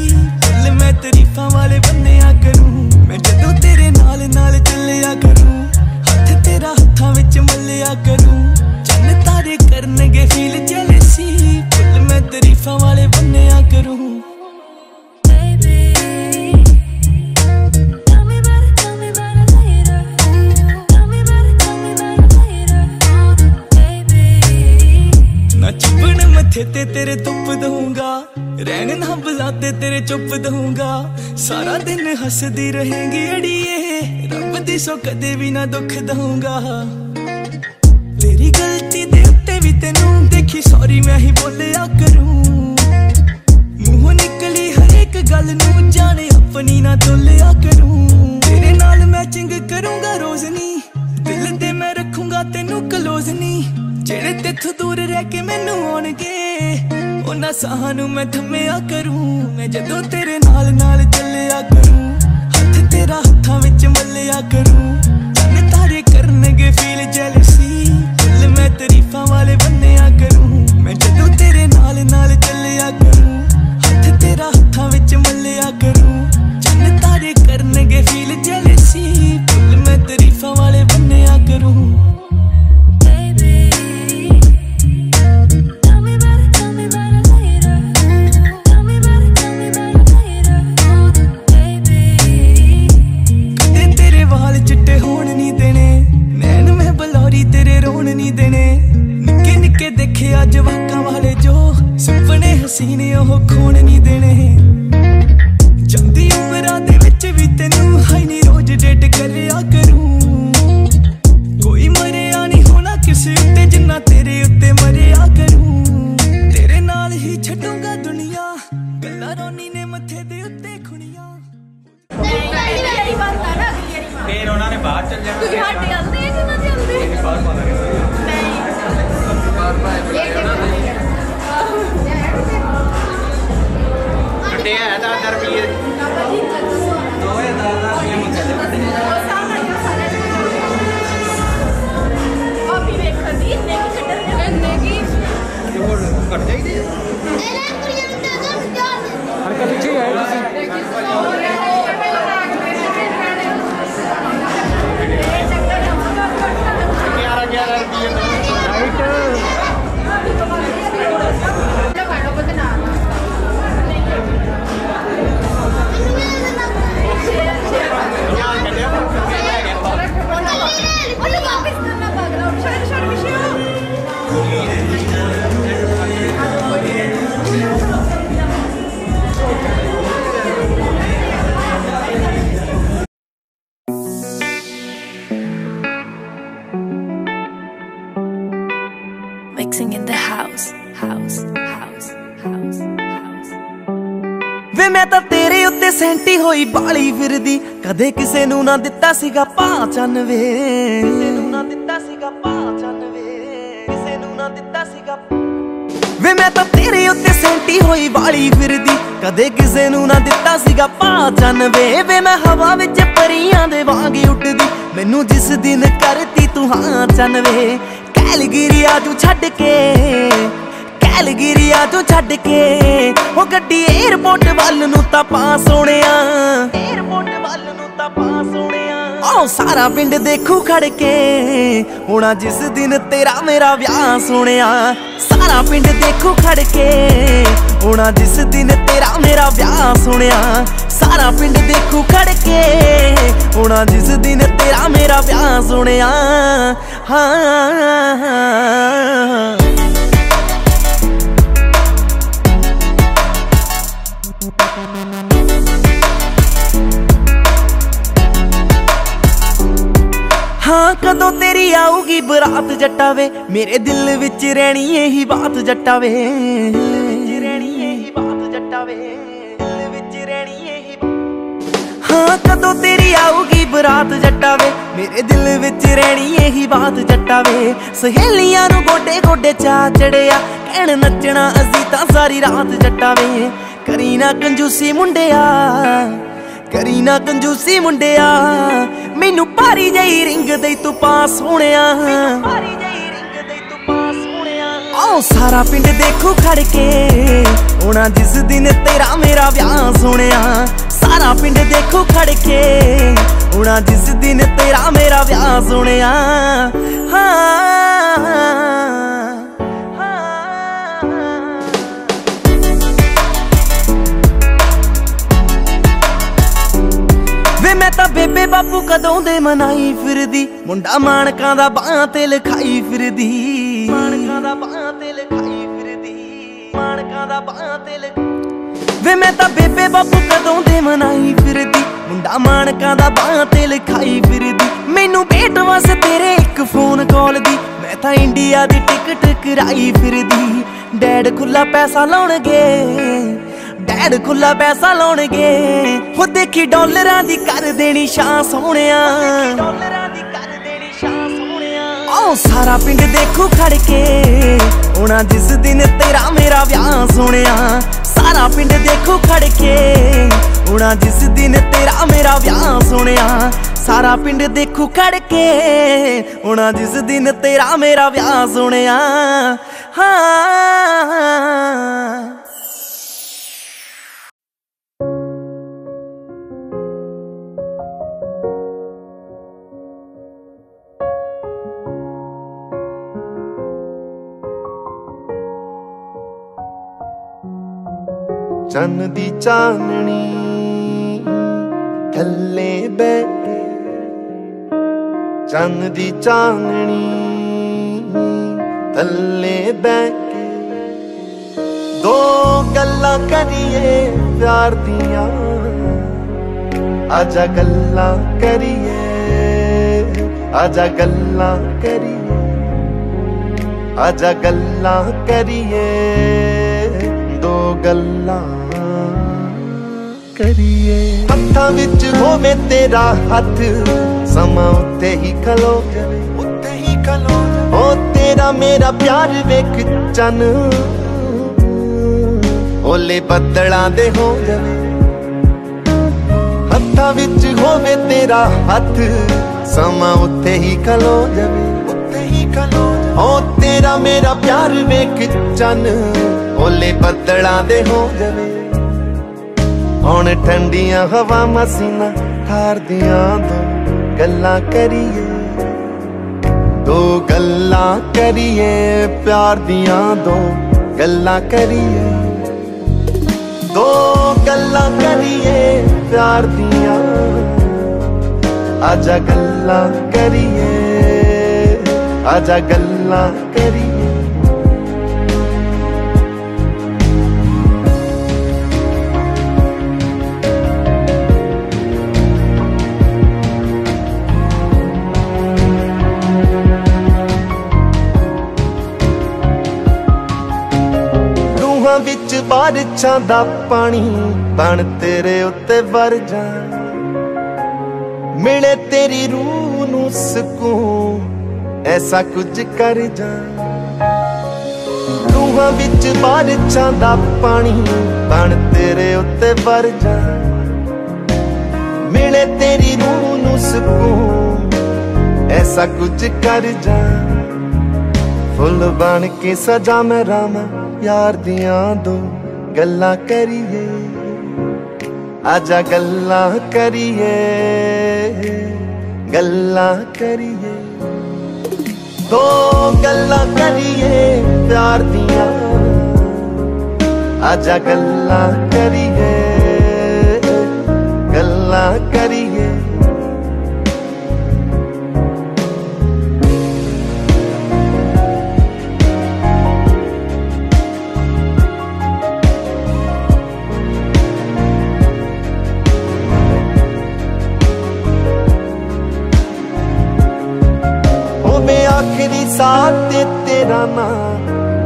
ਮੈਂ ਵਾਲੇ ਬੰਨਿਆ ਕਰੂੰ। ਮੈਂ ਜਦੋਂ ਤੇਰੇ ਨਾਲ ਨਾਲ ਚੱਲਿਆ ਕਰੂੰ, ਹੱਥ ਤੇਰਾ ਹੱਥਾਂ ਵਿੱਚ ਮੱਲਿਆ ਕਰੂੰ। ਚੰਨ ਤਾਰੇ ਕਰਨਗੇ ਫੀਲ ਚੁੱਪਣ ਤੇਰੇ ਧੁੱਪ ਦਊਂਗਾ। ਰਹਿਣ ਨਾ ਬੁਲਾਤੇ ਤੇਰੇ ਚੁੱਪ ਦਊਂਗਾ। ਸਾਰਾ ਦਿਨ ਹੱਸਦੀ ਰਹੇਂਗੀ ਅੜੀਏ। ਰੱਬ ਦੀ ਸੋ ਕਦੇ ਵੀ ਨਾ ਦੁੱਖ ਦਊਂਗਾ। ਤੇਰੀ ਗਲਤੀ ਦੇ ਉੱਤੇ ਵੀ ਤੈਨੂੰ ਦੇਖੀ ਸੌਰੀ ਮੈਂ ਹੀ ਬੋਲਿਆ ਕਰੂੰ। ਮੂੰਹੋਂ ਨਿਕਲੀ ਉਹਨਾਂ ਸਾਹਾਂ ਨੂੰ ਮੈਂ ਥੰਮਿਆ ਕਰੂੰ, ਮੈਂ ਜਦੋਂ ਤੇਰੇ ਨਾਲ ਨਾਲ ਚੱਲਿਆ ਕਰੂੰ, ਹੱਥ ਤੇਰਾ ਹੱਥਾਂ ਵਿੱਚ ਮੱਲਿਆ ਕਰੂੰ। ਸੈਂਟੀ ਹੋਈ ਬਾਲੀ ਫਿਰਦੀ। ਕਦੇ ਕਿਸੇ ਨੂੰ ਨਾ ਦਿੱਤਾ ਸੀਗਾ ਪਾ ਚੰਨ ਵੇ। ਕਿਸੇ ਨੂੰ ਨਾ ਦਿੱਤਾ ਸੀਗਾ ਪਾ ਚੰਨ ਵੇ। ਕਿਸੇ ਨੂੰ ਨਾ ਦਿੱਤਾ ਸੀਗਾ ਵੇ ਮੈਂ ਤਾਂ ਤੇਰੇ ਉੱਤੇ ਸੈਂਟੀ ਹੋਈ ਵਾਲੀ ਫਿਰਦੀ। ਕਦੇ ਕਿਸੇ ਨੂੰ ਨਾ ਦਿੱਤਾ ਸੀਗਾ ਚੰਨ ਵੇ। ਵੇ ਮੈਂ ਹਵਾ ਵਿੱਚ ਪਰੀਆਂ ਦੇ ਵਾਂਗ ਉੱਡਦੀ। ਮੈਨੂੰ ਜਿਸ ਦਿਨ ਕਰਤੀ ਤੂੰ ਹਾਂ ਚੰਨ ਵੇ ਕੈਲਗਰੀਆ ਛੱਡ ਕੇ। ਕੈਲਗਰੀਆ ਤੂੰ ਛੱਡ ਕੇ। ਉਹ ਗੱਡੀ 에어ਪੋਰਟ ਵੱਲ ਨੂੰ ਤਾਂ ਪਾ ਸੋਹਣਿਆ। 에어ਪੋਰਟ ਵੱਲ ਨੂੰ ਤਾਂ ਪਾ ਸੋਹਣਿਆ। ਉਹ ਸਾਰਾ ਪਿੰਡ ਦੇਖੂ ਖੜ ਕੇ। ਹੋਣਾ ਜਿਸ ਦਿਨ ਤੇਰਾ ਮੇਰਾ ਵਿਆਹ ਸੋਹਣਿਆ। ਸਾਰਾ ਪਿੰਡ ਦੇਖੂ ਖੜ ਕੇ। ਹੋਣਾ ਜਿਸ ਦਿਨ ਤੇਰਾ ਮੇਰਾ ਵਿਆਹ ਸੋਹਣਿਆ। ਸਾਰਾ ਪਿੰਡ ਦੇਖੂ ਖੜ ਕੇ। ਹੋਣਾ ਜਿਸ ਦਿਨ ਤੇਰਾ ਮੇਰਾ ਵਿਆਹ ਸੋਹਣਿਆ। ਹਾਂ। ਹਾਂ, ਕਦੋਂ ਤੇਰੀ ਆਊਗੀ ਬਰਾਤ ਜੱਟਾਵੇ? ਮੇਰੇ ਦਿਲ ਵਿੱਚ ਰਹਿਣੀ ਇਹੀ ਬਾਤ ਜੱਟਾਵੇ। ਰਹਿਣੀ ਇਹੀ ਬਾਤ ਜੱਟਾਵੇ ਦਿਲ ਵਿੱਚ ਰਹਿਣੀ ਇਹੀ ਹਾਂ, ਕਦੋਂ ਤੇਰੀ ਆਊਗੀ ਬਰਾਤ ਜੱਟਾਵੇ? ਮੇਰੇ ਦਿਲ ਵਿੱਚ ਰਹਿਣੀ ਇਹੀ ਬਾਤ ਜੱਟਾਵੇ। ਸਹੇਲੀਆਂ ਨੂੰ ਗੋਡੇ ਗੋਡੇ ਚਾ ਚੜਿਆ, ਕਹਿਣ ਨੱਚਣਾ ਅਸੀਂ ਤਾਂ ਸਾਰੀ ਰਾਤ ਜੱਟਾਵੇ। ਕਰੀ ਨਾ ਕੰਜੂਸੀ ਮੁੰਡਿਆ, ਕਰੀ ਨਾ ਕੰਜੂਸੀ ਮੁੰਡਿਆ। ਮੈਨੂੰ ਭਾਰੀ ਜਈ ਰਿੰਗ ਦੇ ਤੂੰ ਪਾ ਸੋਹਣਿਆ। ਭਾਰੀ ਜਈ ਰਿੰਗ ਦੇ ਤੂੰ ਪਾ ਸੋਹਣਿਆ ਆਓ ਸਾਰਾ ਪਿੰਡ ਦੇਖੂ ਖੜ ਕੇ, ਹੋਣਾ ਜਿਸ ਦਿਨ ਤੇਰਾ ਮੇਰਾ ਵਿਆਹ ਸੋਹਣਿਆ। ਸਾਰਾ ਪਿੰਡ ਦੇਖੂ ਖੜ ਕੇ, ਹੋਣਾ ਜਿਸ ਦਿਨ ਤੇਰਾ ਮੇਰਾ ਵਿਆਹ ਸੋਹਣਿਆ। ਹਾਂ ਤਾਂ ਬੇਬੇ ਬਾਪੂ ਕਦੋਂ ਦੇ ਮਨਾਈ ਫਿਰਦੀ? ਮੁੰਡਾ ਮਾਨਕਾਂ ਦਾ ਬਾਹਾਂ ਤੇ ਲਿਖਾਈ ਫਿਰਦੀ। ਮਾਨਕਾਂ ਦਾ ਬਾਹਾਂ ਤੇ ਲਿਖਾਈ ਫਿਰਦੀ। ਮਾਨਕਾਂ ਦਾ ਬਾਹਾਂ ਤੇ ਵੇ ਮੈਂ ਤਾਂ ਬੇਬੇ ਬਾਪੂ ਕਦੋਂ ਦੇ ਮਨਾਈ ਫਿਰਦੀ? ਮੁੰਡਾ ਮਾਨਕਾਂ ਦਾ ਬਾਹਾਂ ਤੇ ਲਿਖਾਈ ਫਿਰਦੀ। ਮੈਨੂੰ ਭੇਟ ਵਾਸਤੇ ਤੇਰੇ ਇੱਕ ਫੋਨ ਕਾਲ ਦੀ। ਮੈਂ ਤਾਂ ਇੰਡੀਆ ਦੀ ਟਿਕਟ ਕਰਾਈ ਫਿਰਦੀ। ਡੈਡ ਖੁੱਲਾ ਪੈਸਾ ਲਾਉਣਗੇ। ਡੈਡ ਖੁੱਲਾ ਪੈਸਾ ਲਾਉਣਗੇ। ਹੋ ਦੇਖੀ ਡਾਲਰਾਂ ਦੀ ਕਰ ਦੇਣੀ ਸ਼ਾਂ ਸੋਹਣਿਆ। ਡਾਲਰਾਂ ਦੀ ਕਰ ਦੇਣੀ ਸ਼ਾਂ ਸੋਹਣਿਆ ਆਓ ਸਾਰਾ ਪਿੰਡ ਦੇਖੂ ਖੜ ਕੇ। ਹੋਣਾ ਜਿਸ ਦਿਨ ਤੇਰਾ ਮੇਰਾ ਵਿਆਹ ਸੋਹਣਿਆ। ਸਾਰਾ ਪਿੰਡ ਦੇਖੂ ਖੜ ਕੇ। ਹੋਣਾ ਜਿਸ ਦਿਨ ਤੇਰਾ ਮੇਰਾ ਵਿਆਹ ਸੋਹਣਿਆ। ਸਾਰਾ ਪਿੰਡ ਦੇਖੂ ਖੜ ਕੇ। ਹੋਣਾ ਜਿਸ ਦਿਨ ਤੇਰਾ ਮੇਰਾ ਵਿਆਹ ਸੋਹਣਿਆ। ਹਾਂ। ਚੰਨ ਦੀ ਚਾਨਣੀ। ਥੱਲੇ ਬੈਠੇ। ਚੰਨ ਦੀ ਚਾਨਣੀ। ਥੱਲੇ ਬੈਠੇ। ਦੋ ਗੱਲਾਂ ਕਰੀਏ ਪਿਆਰ ਦੀਆਂ। ਆਜਾ ਗੱਲਾਂ ਕਰੀਏ। ਆਜਾ ਗੱਲਾਂ ਕਰੀਏ। ਆਜਾ ਗੱਲਾਂ ਕਰੀਏ। ਦੋ ਗੱਲਾਂ। ਕਰੀਏ। ਹੱਥਾਂ ਵਿੱਚ ਹੋਵੇ ਤੇਰਾ ਹੱਥ ਸਮਾਂ ਉੱਤੇ ਹੀ ਖਲੋ ਜਾਵੇ। ਉੱਤੇ ਹੀ ਖਲੋ ਓ ਤੇਰਾ ਮੇਰਾ ਪਿਆਰ ਵੇਖ ਚੰਨ। ਓਲੇ ਬੱਦਲਾਂ ਦੇ ਹੋ ਜਾਵੇ। ਹੱਥਾਂ ਵਿੱਚ ਹੋਵੇ ਤੇਰਾ ਹੱਥ ਸਮਾਂ ਉੱਤੇ ਹੀ ਖਲੋ ਜਾਵੇ। ਉੱਤੇ ਹੀ ਖਲੋ ਓ ਤੇਰਾ ਮੇਰਾ ਪਿਆਰ ਵੇਖ ਚੰਨ। ਓਲੇ ਬੱਦਲਾਂ ਦੇ ਹੋ ਜਾਵੇ। ਹੁਣ ਠੰਡੀਆਂ ਹਵਾ ਮਸੀਨਾ ਠਾਰਦੀਆਂ ਦੋ ਗੱਲਾਂ ਕਰੀਏ। ਦੋ ਗੱਲਾਂ ਕਰੀਏ, ਪਿਆਰ ਦੀਆਂ ਦੋ ਗੱਲਾਂ ਕਰੀਏ। ਦੋ ਗੱਲਾਂ ਕਰੀਏ, ਪਿਆਰ ਦੀਆਂ। ਆਜਾ ਗੱਲਾਂ ਕਰੀਏ, ਆਜਾ ਗੱਲਾਂ ਕਰੀਏ। ਬਾਰਿਸ਼ਾਂ ਦਾ ਪਾਣੀ ਬਣ ਤੇਰੇ ਉੱਤੇ ਵਰ ਜਾ। ਮਿਲੇ ਤੇਰੀ ਰੂਹ ਨੂੰ ਸਕੂਨ, ਐਸਾ ਕੁਝ ਕਰ ਜਾ। ਰੂਹਾਂ ਵਿੱਚ ਬਾਰਿਸ਼ਾਂ ਦਾ ਪਾਣੀ ਬਣ ਤੇਰੇ ਉੱਤੇ ਵਰ ਜਾ। ਮਿਲੇ ਤੇਰੀ ਰੂਹ ਨੂੰ ਸਕੂਨ, ਐਸਾ ਕੁਝ ਕਰ ਜਾ। ਫੁੱਲ ਬਣ ਕੇ ਸਜਾ ਮੈਂ ਰਾਮ, ਯਾਰ ਦੀਆਂ ਦੋ। ਗੱਲਾਂ ਕਰੀਏ ਆਜਾ ਗੱਲਾਂ ਕਰੀਏ ਗੱਲਾਂ ਕਰੀਏ ਦੋ ਗੱਲਾਂ ਕਰੀਏ ਪਿਆਰ ਦੀਆਂ ਆਜਾ ਗੱਲਾਂ ਕਰੀਏ ਗੱਲਾਂ ਕਰੀਏ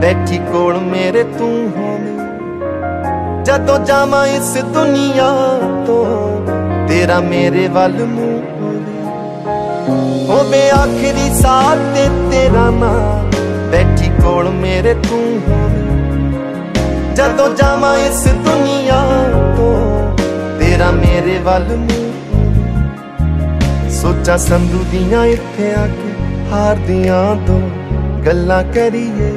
ਬੈਠੀ ਕੋਲ ਮੇਰੇ ਤੂੰ ਹੋਵੇਂ ਜਦੋਂ ਜਾਵਾਂ ਇਸ ਦੁਨੀਆ ਤੋਂ, ਤੇਰਾ ਮੇਰੇ ਵੱਲ ਮੂੰਹ ਹੋਵੇ ਆਖਰੀ ਸਾਥ ਤੇ ਤੇਰਾ ਨਾਂ ਬੈਠੀ ਕੋਲ ਮੇਰੇ ਤੂੰ ਹੋਵੇਂ ਜਦੋਂ ਜਾਵਾਂ ਇਸ ਦੁਨੀਆ ਤੋਂ, ਤੇਰਾ ਮੇਰੇ ਵੱਲ ਮੂੰਹ ਸੋਚਾਂ ਸੰਧੂ ਦੀਆਂ ਇੱਥੇ ਆ ਕੇ ਹਾਰਦੀਆਂ ਦੋ, ਗੱਲਾਂ ਕਰੀਏ।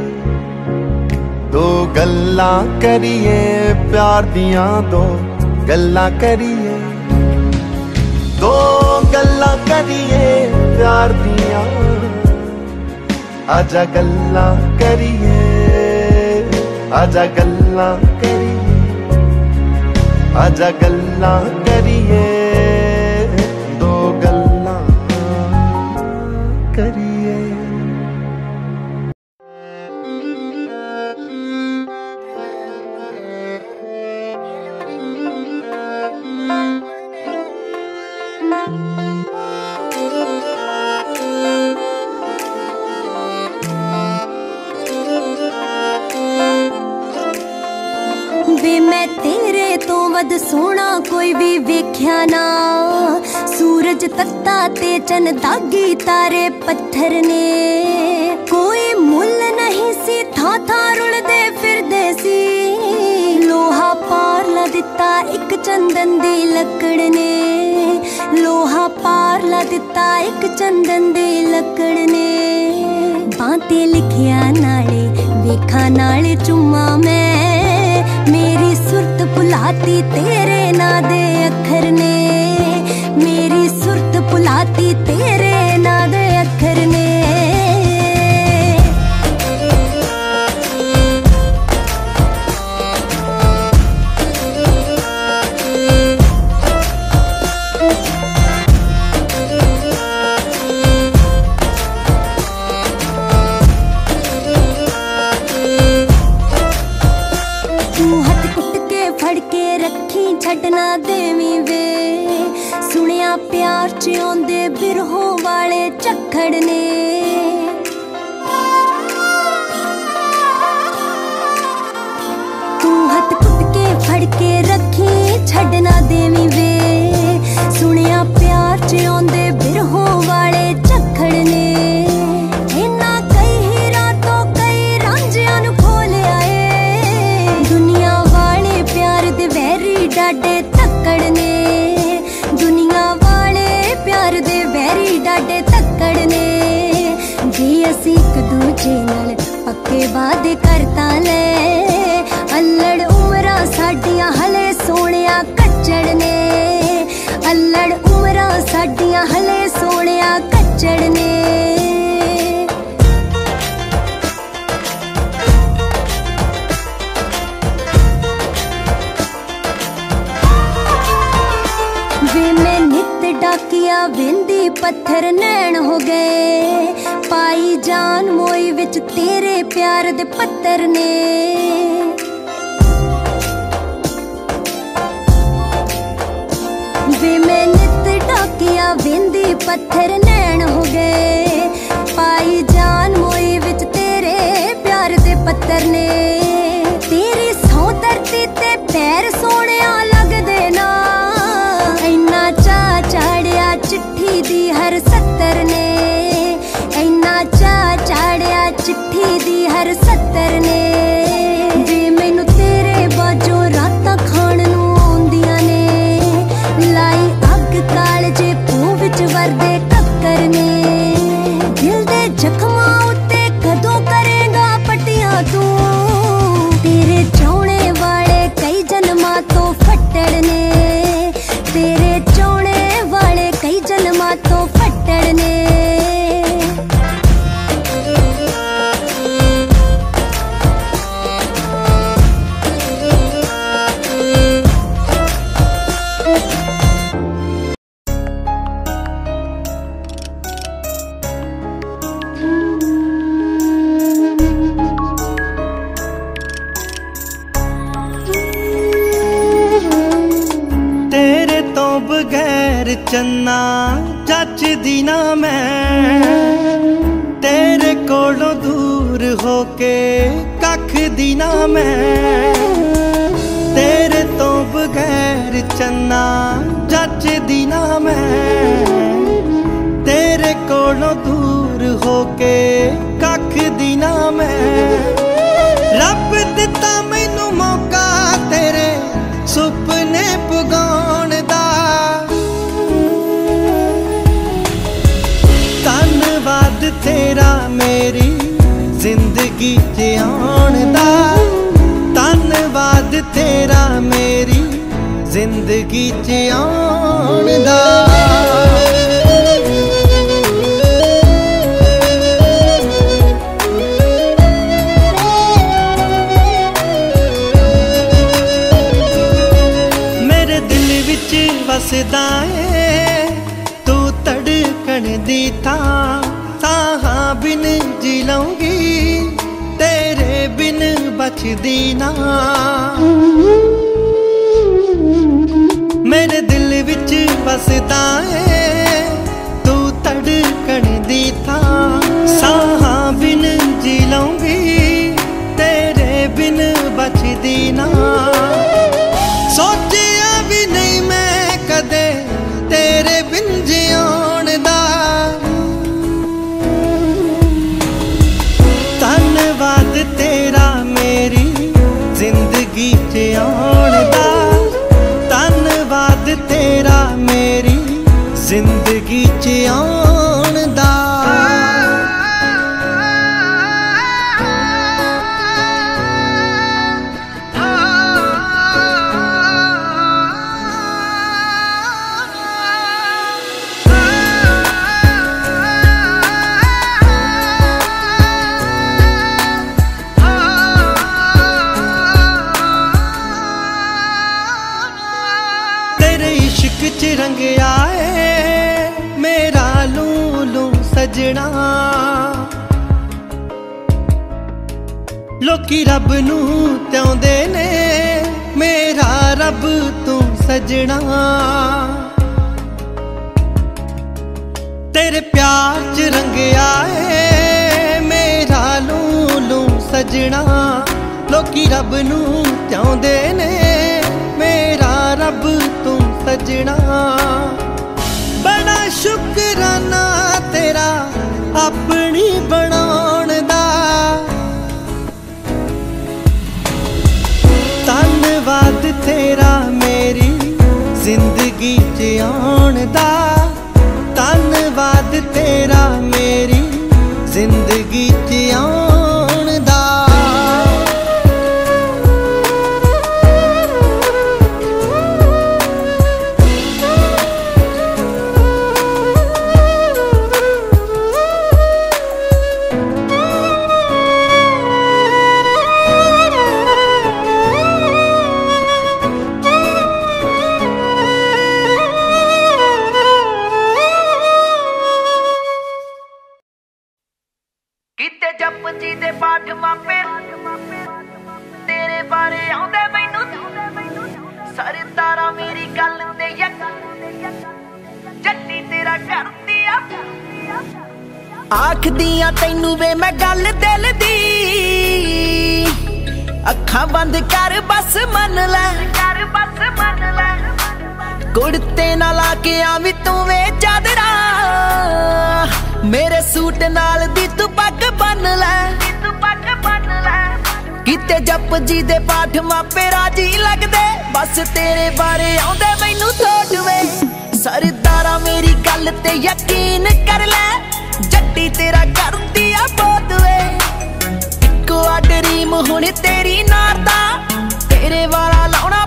ਦੋ ਗੱਲਾਂ ਕਰੀਏ ਪਿਆਰ ਦੀਆਂ ਦੋ ਗੱਲਾਂ ਕਰੀਏ ਦੋ ਗੱਲਾਂ ਕਰੀਏ ਪਿਆਰ ਦੀਆਂ ਆਜਾ ਗੱਲਾਂ ਕਰੀਏ ਆਜਾ ਗੱਲਾਂ ਕਰੀਏ ਆਜਾ ਗੱਲਾਂ ਕਰੀਏ ਸੂਰਜ ਤੱਤਾ ਤੇ ਚੰਨ ਦਾਗੀ ਤਾਰੇ ਪੱਥਰ ਨੇ। ਕੋਈ ਮੁੱਲ ਨਹੀਂ ਸੀ, ਥਾਂ ਥਾਂ ਰੁਲਦੇ ਫਿਰਦੇ ਸੀ। ਲੋਹਾ ਪਾਰ ਲਾ ਦਿੱਤਾ ਇੱਕ ਚੰਦਨ ਦੀ ਲੱਕੜ ਨੇ। ਲੋਹਾ ਪਾਰ ਲਾ ਦਿੱਤਾ ਇੱਕ ਚੰਦਨ ਦੀ ਲੱਕੜ ਨੇ। ਬਾਤੇ ਲਿਖਿਆ ਨਾਲੇ, ਵੇਖਾਂ ਨਾਲੇ ਚੁੰਮਾ ਮੈਂ। ਮੇਰੀ ਸੁਰਤ ਭੁਲਾਤੀ ਤੇਰੇ ਨਾਂ ਦੇ ਅੱਖਰ ਨੇ। ਸੁਰਤ ਤੇਰੇ ਡਾਡੇ ਤੱਕੜ ਨੇ। ਦੁਨੀਆ ਵਾਲੇ ਪਿਆਰ ਦੇ ਵੈਰੀ ਡਾਡੇ ਤੱਕੜ ਨੇ। ਜੀ ਅਸੀਂ ਇੱਕ ਦੂਜੇ ਨਾਲ ਪੱਕੇ ਵਾਅਦੇ ਕਰਤਾ ਲੈ। ਅੱਲੜ ਉਮਰਾਂ ਸਾਡੀਆਂ ਹਲੇ ਸੋਹਣਿਆ ਕੱਚੜ ਨੇ। ਅੱਲੜ ਉਮਰਾਂ ਸਾਡੀਆਂ ਹਲੇ ਸੋਹਣਿਆ ਕੱਚੜ ਨੇ। ਡਾਕੀਆ ਪੱਥਰ ਨੈਣ ਹੋ ਗਏ। ਪਾਈ ਜਾਨ ਮੋਈ ਵਿੱਚ ਤੇਰੇ ਪਿਆਰ ਦੇ ਪੱਤਰ ਨੇ। ਵੇ ਮੈਂ ਨਿਤ ਡਾਕੀਆ ਵਿੰਦੀ ਪੱਥਰ ਨੈਣ ਹੋ ਗਏ। ਪਾਈ ਜਾਨ ਮੋਈ ਵਿੱਚ ਤੇਰੇ ਪਿਆਰ ਦੇ ਪੱਤਰ ਨੇ। ਪੱਥਰ ਸੱਤਰ ਚੰਨਾ ਜੱਜਦੀ ਨਾ ਮੈਂ। ਤੇਰੇ ਕੋਲੋਂ ਦੂਰ ਹੋ ਕੇ ਕੱਖ ਦੀ ਨਾ ਮੈਂ। ਤੇਰੇ ਤੋਂ ਬਗੈਰ ਚੰਨਾ ਜੱਜਦੀ ਨਾ ਮੈਂ। ਤੇਰੇ ਕੋਲੋਂ ਦੂਰ ਹੋ ਕੇ ਕੱਖ ਦੀ ਨਾ ਮੈਂ। ਤੇਰਾ ਮੇਰੀ ਜ਼ਿੰਦਗੀ ਚ ਦਾ। ਧੰਨਵਾਦ ਤੇਰਾ ਮੇਰੀ ਜ਼ਿੰਦਗੀ ਚ ਆਉਣ ਦਾ। ਮੇਰੇ ਦਿਲ ਵਿੱਚ ਵਸਦਾ ਜੀ ਤੇਰੇ ਬਿਨ ਬਚਦੀ ਨਾ। ਮੇਰੇ ਦਿਲ ਵਿੱਚ ਵਸਦਾ ਏ। ਜ਼ਿੰਦਗੀ ਆਉਣ ਦਾ। ਧੰਨਵਾਦ ਤੇਰਾ ਮੇਰੀ ਜ਼ਿੰਦਗੀ ਚ ਆਉਣ ਆਖਦੀ ਆ ਤੈਨੂੰ ਵੇ ਮੈਂ ਗੱਲ ਦਿਲ ਦੀ। ਅੱਖਾਂ ਬੰਦ ਕਰ, ਬਸ ਮੰਨ ਲੈ। ਕਰ ਬਸ ਮੰਨ ਲੈ ਕੁੜਤੇ ਨਾਲ ਲਾ ਕੇ ਆਵੀਂ ਤੂੰ ਵੇ ਚਾਦਰਾ। ਮੇਰੇ ਸੂਟ ਨਾਲ ਦੀ ਤੂੰ ਪੱਗ ਬੰਨ ਲੈ। ਤੂੰ ਪੱਗ ਬੰਨ ਕਿਤੇ ਜਪਜੀ ਦੇ ਪਾਠ ਮਾਪੇ ਰਾਜੀ ਲੱਗਦੇ। ਬਸ ਤੇਰੇ ਬਾਰੇ ਆਉਂਦੇ ਮੈਨੂੰ ਥੋੜਵੇ ਸਰਦਾਰਾ, ਮੇਰੀ ਗੱਲ ਤੇ ਯਕੀਨ ਕਰ ਲੈ। ਜੱਟੀ ਤੇਰਾ ਕਰਦੀ ਆ ਬਹੁਤ ਵੇ ਇੱਕੋ ਆ ਡਰੀਮ ਹੁਣ ਤੇਰੀ ਨਾਰ ਤੇਰੇ ਵਾਲਾ ਲਾਉਣਾ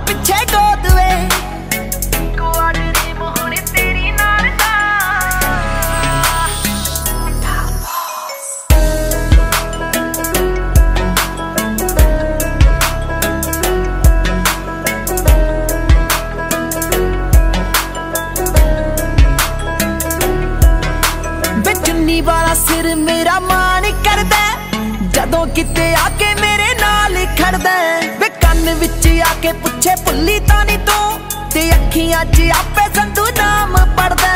ਵੇ ਵਿੱਚ ਆ ਕੇ ਪੁੱਛੇ, ਭੁੱਲੀ ਤਾਂ ਨਹੀਂ ਤੂੰ? ਤੇ ਅੱਖੀਆਂ 'ਚ ਆਪੇ ਸੰਧੂ ਨਾਮ ਪੜਦਾ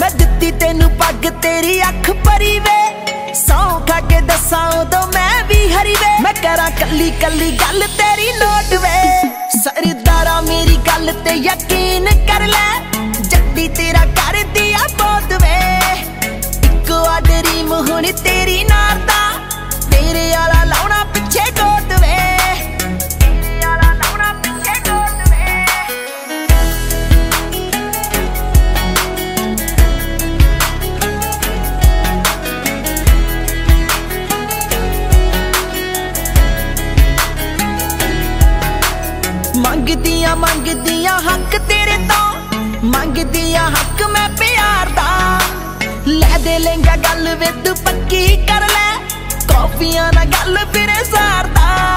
ਮੈਂ ਦਿੱਤੀ ਤੈਨੂੰ ਪੱਗ, ਤੇਰੀ ਅੱਖ ਭਰੀ ਵੇ। ਸੌਂ ਖਾ ਕੇ ਦੱਸਾਂ ਉਦੋਂ ਮੈਂ ਵੀ ਹਰੀ ਵੇ। ਮੈਂ ਕਰਾਂ ਕੱਲੀ ਕੱਲੀ ਗੱਲ ਤੇਰੀ ਨੋਟ ਵੇ। ਸਰਦਾਰਾ, ਮੇਰੀ ਗੱਲ ਤੇ ਯਕੀਨ ਕਰ ਲੈ। ਜੱਦੀ ਤੇਰਾ ਕਰਦੀ ਆ ਬਹੁਤ ਵੇ। ਇੱਕੋ ਆ ਡਰੀਮ ਹੁਣ ਤੇਰੀ ਨਾਰ ਮੰਗਦੀਆਂ ਮੰਗਦੀਆਂ ਹੱਕ ਤੇਰੇ ਤੋਂ, ਮੰਗਦੀਆਂ ਹੱਕ ਮੈਂ ਪਿਆਰ ਦਾ। ਲੈ ਦੇ ਲਹਿੰਗਾ ਗੱਲ ਵੇ ਤੂੰ ਪੱਕੀ ਕਰ ਲੈ, ਕਾਫੀਆਂ ਨਾਲ ਗੱਲ ਫਿਰ ਸਾਰਦਾ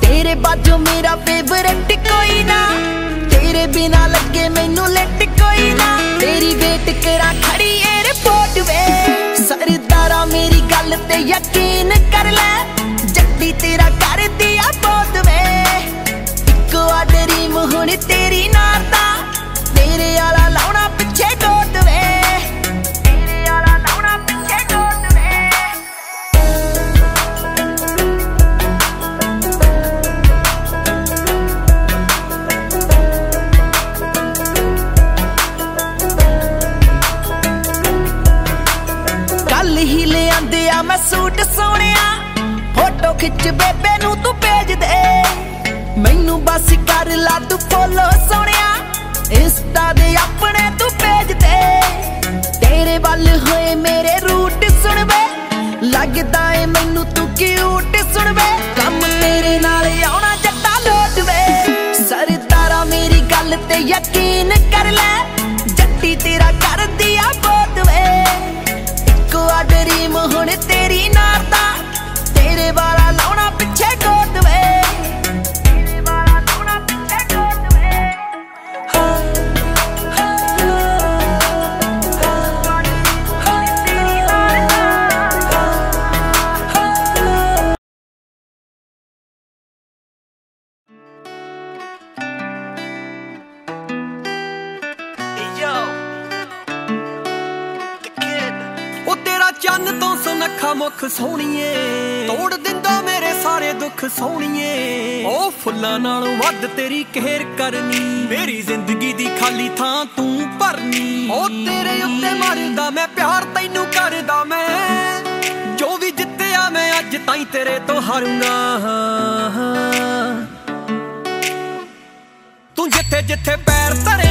ਤੇਰੇ ਬਾਝੋਂ ਮੇਰਾ ਫੇਵਰਟ ਕੋਈ ਨਾ, ਤੇਰੇ ਬਿਨਾ ਲੱਗੇ ਮੈਨੂੰ ਲੈਟ ਕੋਈ ਨਾ। ਤੇਰੀ ਵੇਟ ਕਰਾਂ ਖੜੀ ਏਅਰਪੋਰਟ ਵੇ, ਸਰਦਾਰਾ ਮੇਰੀ ਗੱਲ ਤੇ ਯਕੀਨ ਕਰ ਲੈ। ਹੁਣ ਤੇਰੀ ਨਾਰ ਦਾ ਤੇਰੇ ਵਾਲਾ ਲਾਉਣਾ ਪਿੱਛੇ ਗੋਦ ਵੇ। ਤੇਰੇ ਵਾਲਾ ਲਾਉਣਾ ਪਿੱਛੇ ਗੋਦ ਵੇ। ਕੱਲ ਹੀ ਲਿਆਂਦੇ ਆ ਮੈਂ ਸੂਟ ਸੋਹਣਿਆ, ਫੋਟੋ ਖਿੱਚ ਬੇਬੇ ਮੈਨੂੰ ਬਸ ਕਰ ਲਾ ਤੂੰ ਫੋਲੋ ਸੋਹਣਿਆ। ਇੰਸਟਾ ਦੇ ਆਪਣੇ ਤੂੰ ਭੇਜ ਦੇ ਤੇਰੇ ਵੱਲ ਹੋਏ ਮੇਰੇ ਰੂਟ ਸੁਣ ਵੇ ਲੱਗਦਾ ਏ ਮੈਨੂੰ ਤੂੰ ਕਿਊਟ ਸੁਣ ਵੇ ਕੰਮ ਤੇਰੇ ਨਾਲ ਆਉਣਾ ਜੱਟਾ ਲੋਟ ਵੇ ਸਰਦਾਰਾ ਮੇਰੀ ਗੱਲ ਤੇ ਯਕੀਨ ਕਰ ਲੈ। ਜੱਟੀ ਤੇਰਾ ਕਰਦੀ ਆ ਬਹੁਤ ਵੇ ਇੱਕੋ ਆ ਡਰੀਮ ਹੁਣ ਤੇਰੀ ਨਾਰ ਤੇਰੇ ਵਾਲਾ ਲਾਉਣਾ ਪਿੱਛੇ ਚੰਨ ਤੋਂ ਸੁਨੱਖਾ ਮੁਖ ਸੋਹਣੀਏ। ਤੋੜ ਦਿੰਦਾ ਮੇਰੇ ਸਾਰੇ ਦੁੱਖ ਸੋਹਣੀਏ। ਉਹ ਫੁੱਲਾਂ ਨਾਲੋਂ ਵੱਧ ਤੇਰੀ ਕਹਿਰ ਕਰਨੀ। ਮੇਰੀ ਜ਼ਿੰਦਗੀ ਦੀ ਖਾਲੀ ਥਾਂ ਤੂੰ ਭਰਨੀ। ਉਹ ਤੇਰੇ ਉੱਤੇ ਮਰਦਾ ਮੈਂ, ਪਿਆਰ ਤੈਨੂੰ ਕਰਦਾ ਮੈਂ। ਜੋ ਵੀ ਜਿੱਤਿਆ ਮੈਂ, ਅੱਜ ਤਾਈਂ ਤੇਰੇ ਤੋਂ ਹਾਰੂੰਗਾ। ਤੂੰ ਜਿੱਥੇ ਜਿੱਥੇ ਪੈਰ ਧਰੇਂਗੀ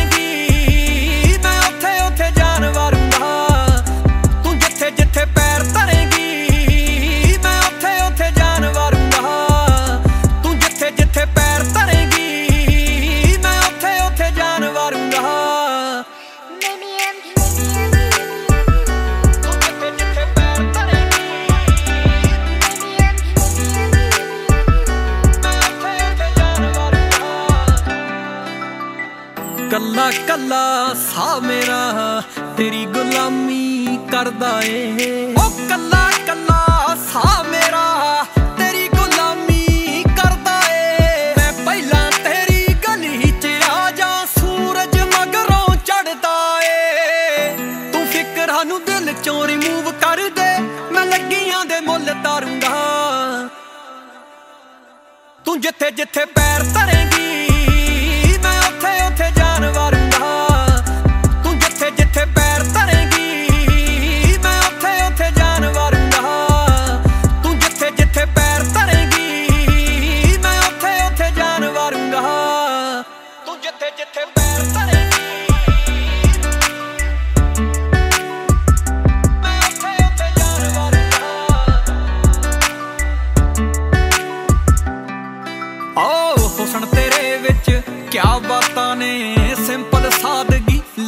ਕੱਲਾ ਸਾ ਮੇਰਾ, ਤੇਰੀ ਗੁਲਾਮੀ ਕਰਦਾ ਏ। ਉਹ ਕੱਲਾ ਕੱਲਾ ਸਾ ਮੇਰਾ, ਤੇਰੀ ਗੁਲਾਮੀ ਕਰਦਾ ਏ। ਮੈਂ ਪਹਿਲਾਂ ਤੇਰੀ ਗਲੀ 'ਚ ਆ ਜਾ, ਸੂਰਜ ਮਗਰੋਂ ਚੜਦਾ ਏ। ਤੂੰ ਫਿਕਰਾਂ ਨੂੰ ਦਿਲ ਚੋਂ ਰਿਮੂਵ ਕਰ ਦੇ, ਮੈਂ ਲੱਗੀਆਂ ਦੇ ਮੁੱਲ ਤਾਰੂੰਗਾ। ਤੂੰ ਜਿੱਥੇ ਜਿੱਥੇ ਪੈਰ ਧਰੇਂਗੀ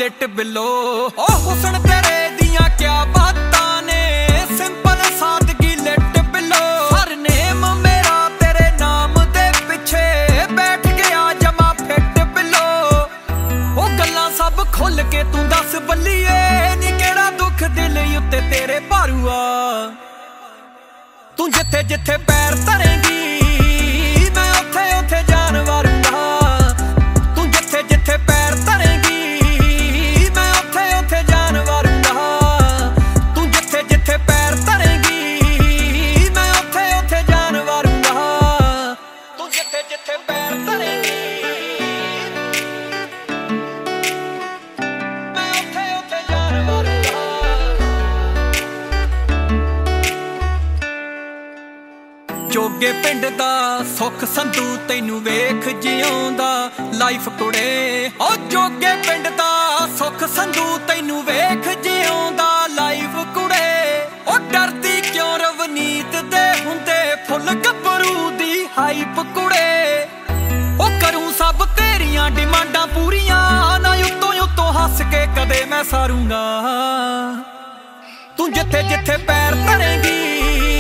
ਲਿਟ ਬਿਲੋ। ਓ ਹੁਸਨ ਤੇਰੇ ਦੀਆਂ ਕਿਆ ਬਾਤਾਂ ਨੇ। ਸਿੰਪਲ ਸਾਦਗੀ ਲਿਟ ਬਿਲੋ। ਹਰ ਨੇਮ ਮੇਰਾ ਤੇਰੇ ਨਾਮ ਦੇ ਪਿੱਛੇ। ਬੈਠ ਗਿਆ ਜਮਾ ਫਿੱਟ ਬਿਲੋ। ਉਹ ਗੱਲਾਂ ਸਭ ਖੁੱਲ ਕੇ ਤੂੰ ਦੱਸ ਬੱਲੀਏ। ਨੀ ਕਿਹੜਾ ਦੁੱਖ ਦਿਲ ਉੱਤੇ ਤੇਰੇ ਭਾਰੂਆ। ਤੂੰ ਜਿੱਥੇ ਜਿੱਥੇ ਪੈਰ ਧਰੇਂਗੀ ਸੁੱਖ ਸੰਧੂ ਤੈਨੂੰ ਵੇਖ ਜਿਉਂਦਾ ਲਾਈਫ ਕੁੜੇ। ਓ ਜੋਗੇ ਪਿੰਡ ਦਾ ਸੁੱਖ ਸੰਧੂ ਤੈਨੂੰ ਵੇਖ ਜਿਉਂਦਾ ਲਾਈਫ ਕੁੜੇ। ਓ ਡਰਦੀ ਕਿਉਂ ਰਵਨੀਤ ਦੇ ਹੁੰਦੇ ਫੁੱਲ ਗੱਭਰੂ ਦੀ ਹਾਈਪ ਕੁੜੇ। ਓ ਕਰੂੰ ਸਭ ਤੇਰੀਆਂ ਡਿਮਾਂਡਾਂ ਪੂਰੀਆਂ, ਨਾ ਉੱਤੋਂ ਉੱਤੋਂ ਹੱਸ ਕੇ ਕਦੇ ਮੈਂ ਸਾਰੂੰਗਾ। ਤੂੰ ਜਿੱਥੇ ਜਿੱਥੇ ਪੈਰ ਧਰੇਂਗੀ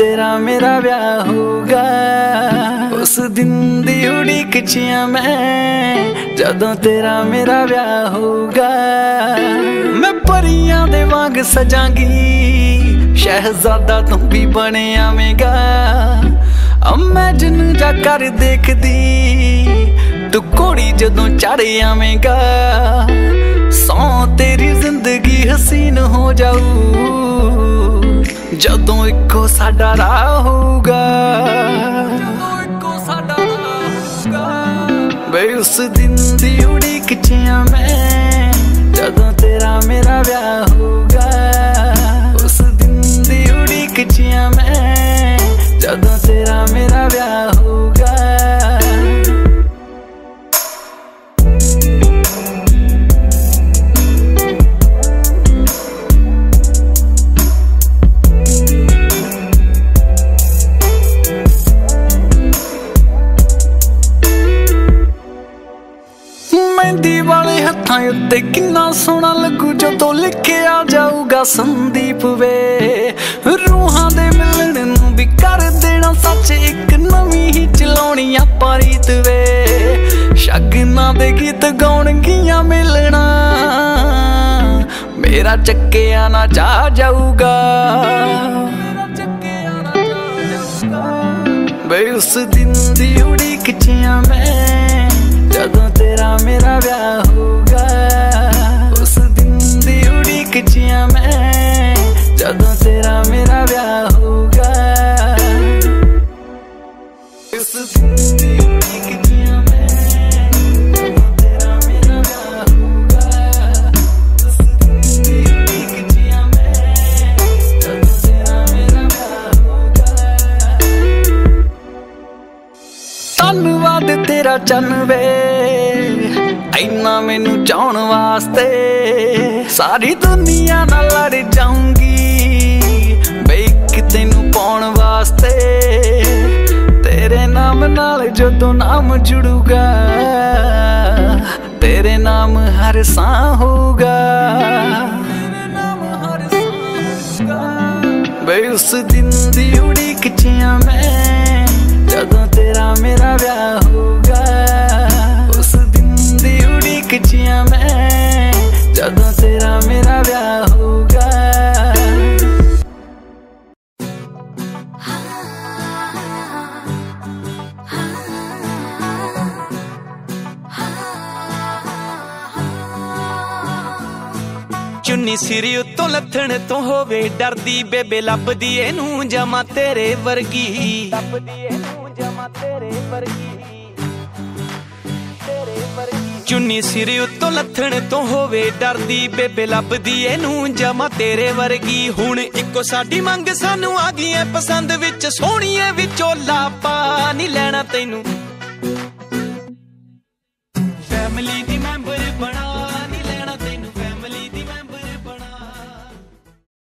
ਤੇਰਾ ਮੇਰਾ ਵਿਆਹ ਹੋਊਗਾ। ਉਸ ਦਿਨ ਦੀ ਉਡੀਕ ਚ ਮੈਂ, ਜਦੋਂ ਤੇਰਾ ਮੇਰਾ ਵਿਆਹ ਹੋਊਗਾ। ਮੈਂ ਪਰੀਆਂ ਦੇ ਵਾਂਗ ਸਜਾਂਗੀ, ਸ਼ਹਿਜ਼ਾਦਾ ਤੂੰ ਵੀ ਬਣੇ ਆਵੇਂਗਾ। ਇਮੇਜਿਨ ਜਾ ਕਰ ਦੇਖਦੀ, ਤੂੰ ਕੋੜੀ ਜਦੋਂ ਚੜ ਆਵੇਂਗਾ। ਸੌ ਤੇਰੀ ਜ਼ਿੰਦਗੀ ਹਸੀਨ ਹੋ ਜਾਊ। ਜਦੋਂ ਇੱਕੋ ਸਾਡਾ ਰਾਹ ਹੋਊਗਾ। ਜਦੋਂ ਇੱਕੋ ਸਾਡਾ ਰਾਹ ਹੋਊਗਾ। ਬਈ ਉਸ ਦਿਨ ਦੀ ਉਡੀਕ ਚ ਆ ਮੈਂ ਜਦੋਂ ਤੇਰਾ ਮੇਰਾ ਵਿਆਹ ਹੋਊਗਾ। ਉਸ ਦਿਨ ਦੀ ਉਡੀਕ ਚ ਆ ਮੈਂ ਜਦੋਂ ਤੇਰਾ ਮੇਰਾ ਵਿਆਹ ਹੋਊਗਾ। ਉੱਤੇ ਕਿੰਨਾ ਸੋਹਣਾ ਲੱਗੂ ਜਦੋਂ ਲਿਖਿਆ ਜਾਊਗਾ ਸੰਦੀਪ ਵੇ। ਰੂਹਾਂ ਦੇ ਮਿਲਣ ਨੂੰ ਵੀ ਕਰ ਦੇਣਾ ਸੱਚ, ਇੱਕ ਨਵੀਂ ਹੀ ਚਲਾਉਣੀ ਆਪਾਂ ਰੀਤ ਵੇ। ਸ਼ਗਨਾਂ ਦੇ ਗੀਤ ਗਾਉਣਗੀਆਂ ਮਿਲਣਾ। ਮੇਰਾ ਚੱਕਿਆ ਨਾ ਜਾ ਜਾਊਗਾ। ਮੇਰਾ ਚੱਕਿਆ ਨਾ ਜਾਊਗਾ। ਬਈ ਉਸ ਦਿਨ ਦੀ ਉਡੀਕ ਚ ਮੈਂ, ਜਦੋਂ ਤੇਰਾ ਮੇਰਾ ਵਿਆਹ ਹੋਊਗਾ। ਉਡੀਕ ਮੈਂ, ਜਦੋਂ ਤੇਰਾ ਮੇਰਾ ਵਿਆਹ ਹੋਊਗਾ। ਉਸ ਦਿਨ ਦੀ ਉਡੀਕ ਚ ਮੈਂ ਤੇਰਾ ਵਿਆਹ ਹੋਊਗਾ। ਤੇਰਾ ਵਿਆਹ ਹੋਊਗਾ। ਧੰਨਵਾਦ ਤੇਰਾ ਚੰਨ ਵੇ, ਇੰਨਾ ਮੈਨੂੰ ਚਾਹਣ ਵਾਸਤੇ। ਸਾਰੀ ਦੁਨੀਆ ਨਾਲ ਲੜ ਜਾਊਂਗੀ। ਬਈ ਕਿ ਤੈਨੂੰ ਪਾਉਣ ਵਾਸਤੇ ਤੇਰੇ ਨਾਮ ਨਾਲ ਜਦੋਂ ਨਾਮ ਜੁੜੂਗਾ, ਤੇਰੇ ਨਾਮ ਹਰ ਸਾਹ ਹੋਊਗਾ। ਤੇਰੇ ਨਾਮ ਹਰ ਸਾਹ ਹੋਊਗਾ। ਬਈ ਉਸ ਦਿਨ ਦੀ ਉਡੀਕ ਚ ਆ ਮੈਂ, ਜਦੋਂ ਤੇਰਾ ਮੇਰਾ ਵਿਆਹ ਹੋਊਗਾ। ਉਸ ਦਿਨ ਦੀ ਉਡੀਕ ਚ ਆ ਮੈਂ जदों तेरा मेरा ब्याह होगा ਚੁੰਨੀ ਸਿਰ ਉੱਤੋਂ ਲੱਥਣ ਤੋਂ ਹੋਵੇ ਡਰਦੀ ਬੇਬੇ ਲੱਭਦੀ ਇਹਨੂੰ ਜਮਾ ਤੇਰੇ ਵਰਗੀ ਲੱਭਦੀ ਇਹਨੂੰ ਜਮਾ ਤੇਰੇ ਵਰਗੀ ਚੁੰਨੀ ਸਿਰ ਉੱਤੋਂ ਲੱਥਣ ਤੋਂ ਹੋਵੇ ਡਰਦੀ, ਬੇਬੇ ਲੱਭਦੀ, ਇਹਨੂੰ ਜਮਾ ਤੇਰੇ ਵਰਗੀ। ਹੁਣ ਇੱਕੋ ਸਾਡੀ ਮੰਗ, ਸਾਨੂੰ ਆ ਗਈ ਐ ਪਸੰਦ ਵਿੱਚ ਸੋਹਣੀਏ ਵਿਚੋਲਾ ਪਾ ਨਹੀਂ ਲੈਣਾ ਤੈਨੂੰ। ਫੈਮਿਲੀ ਦੀ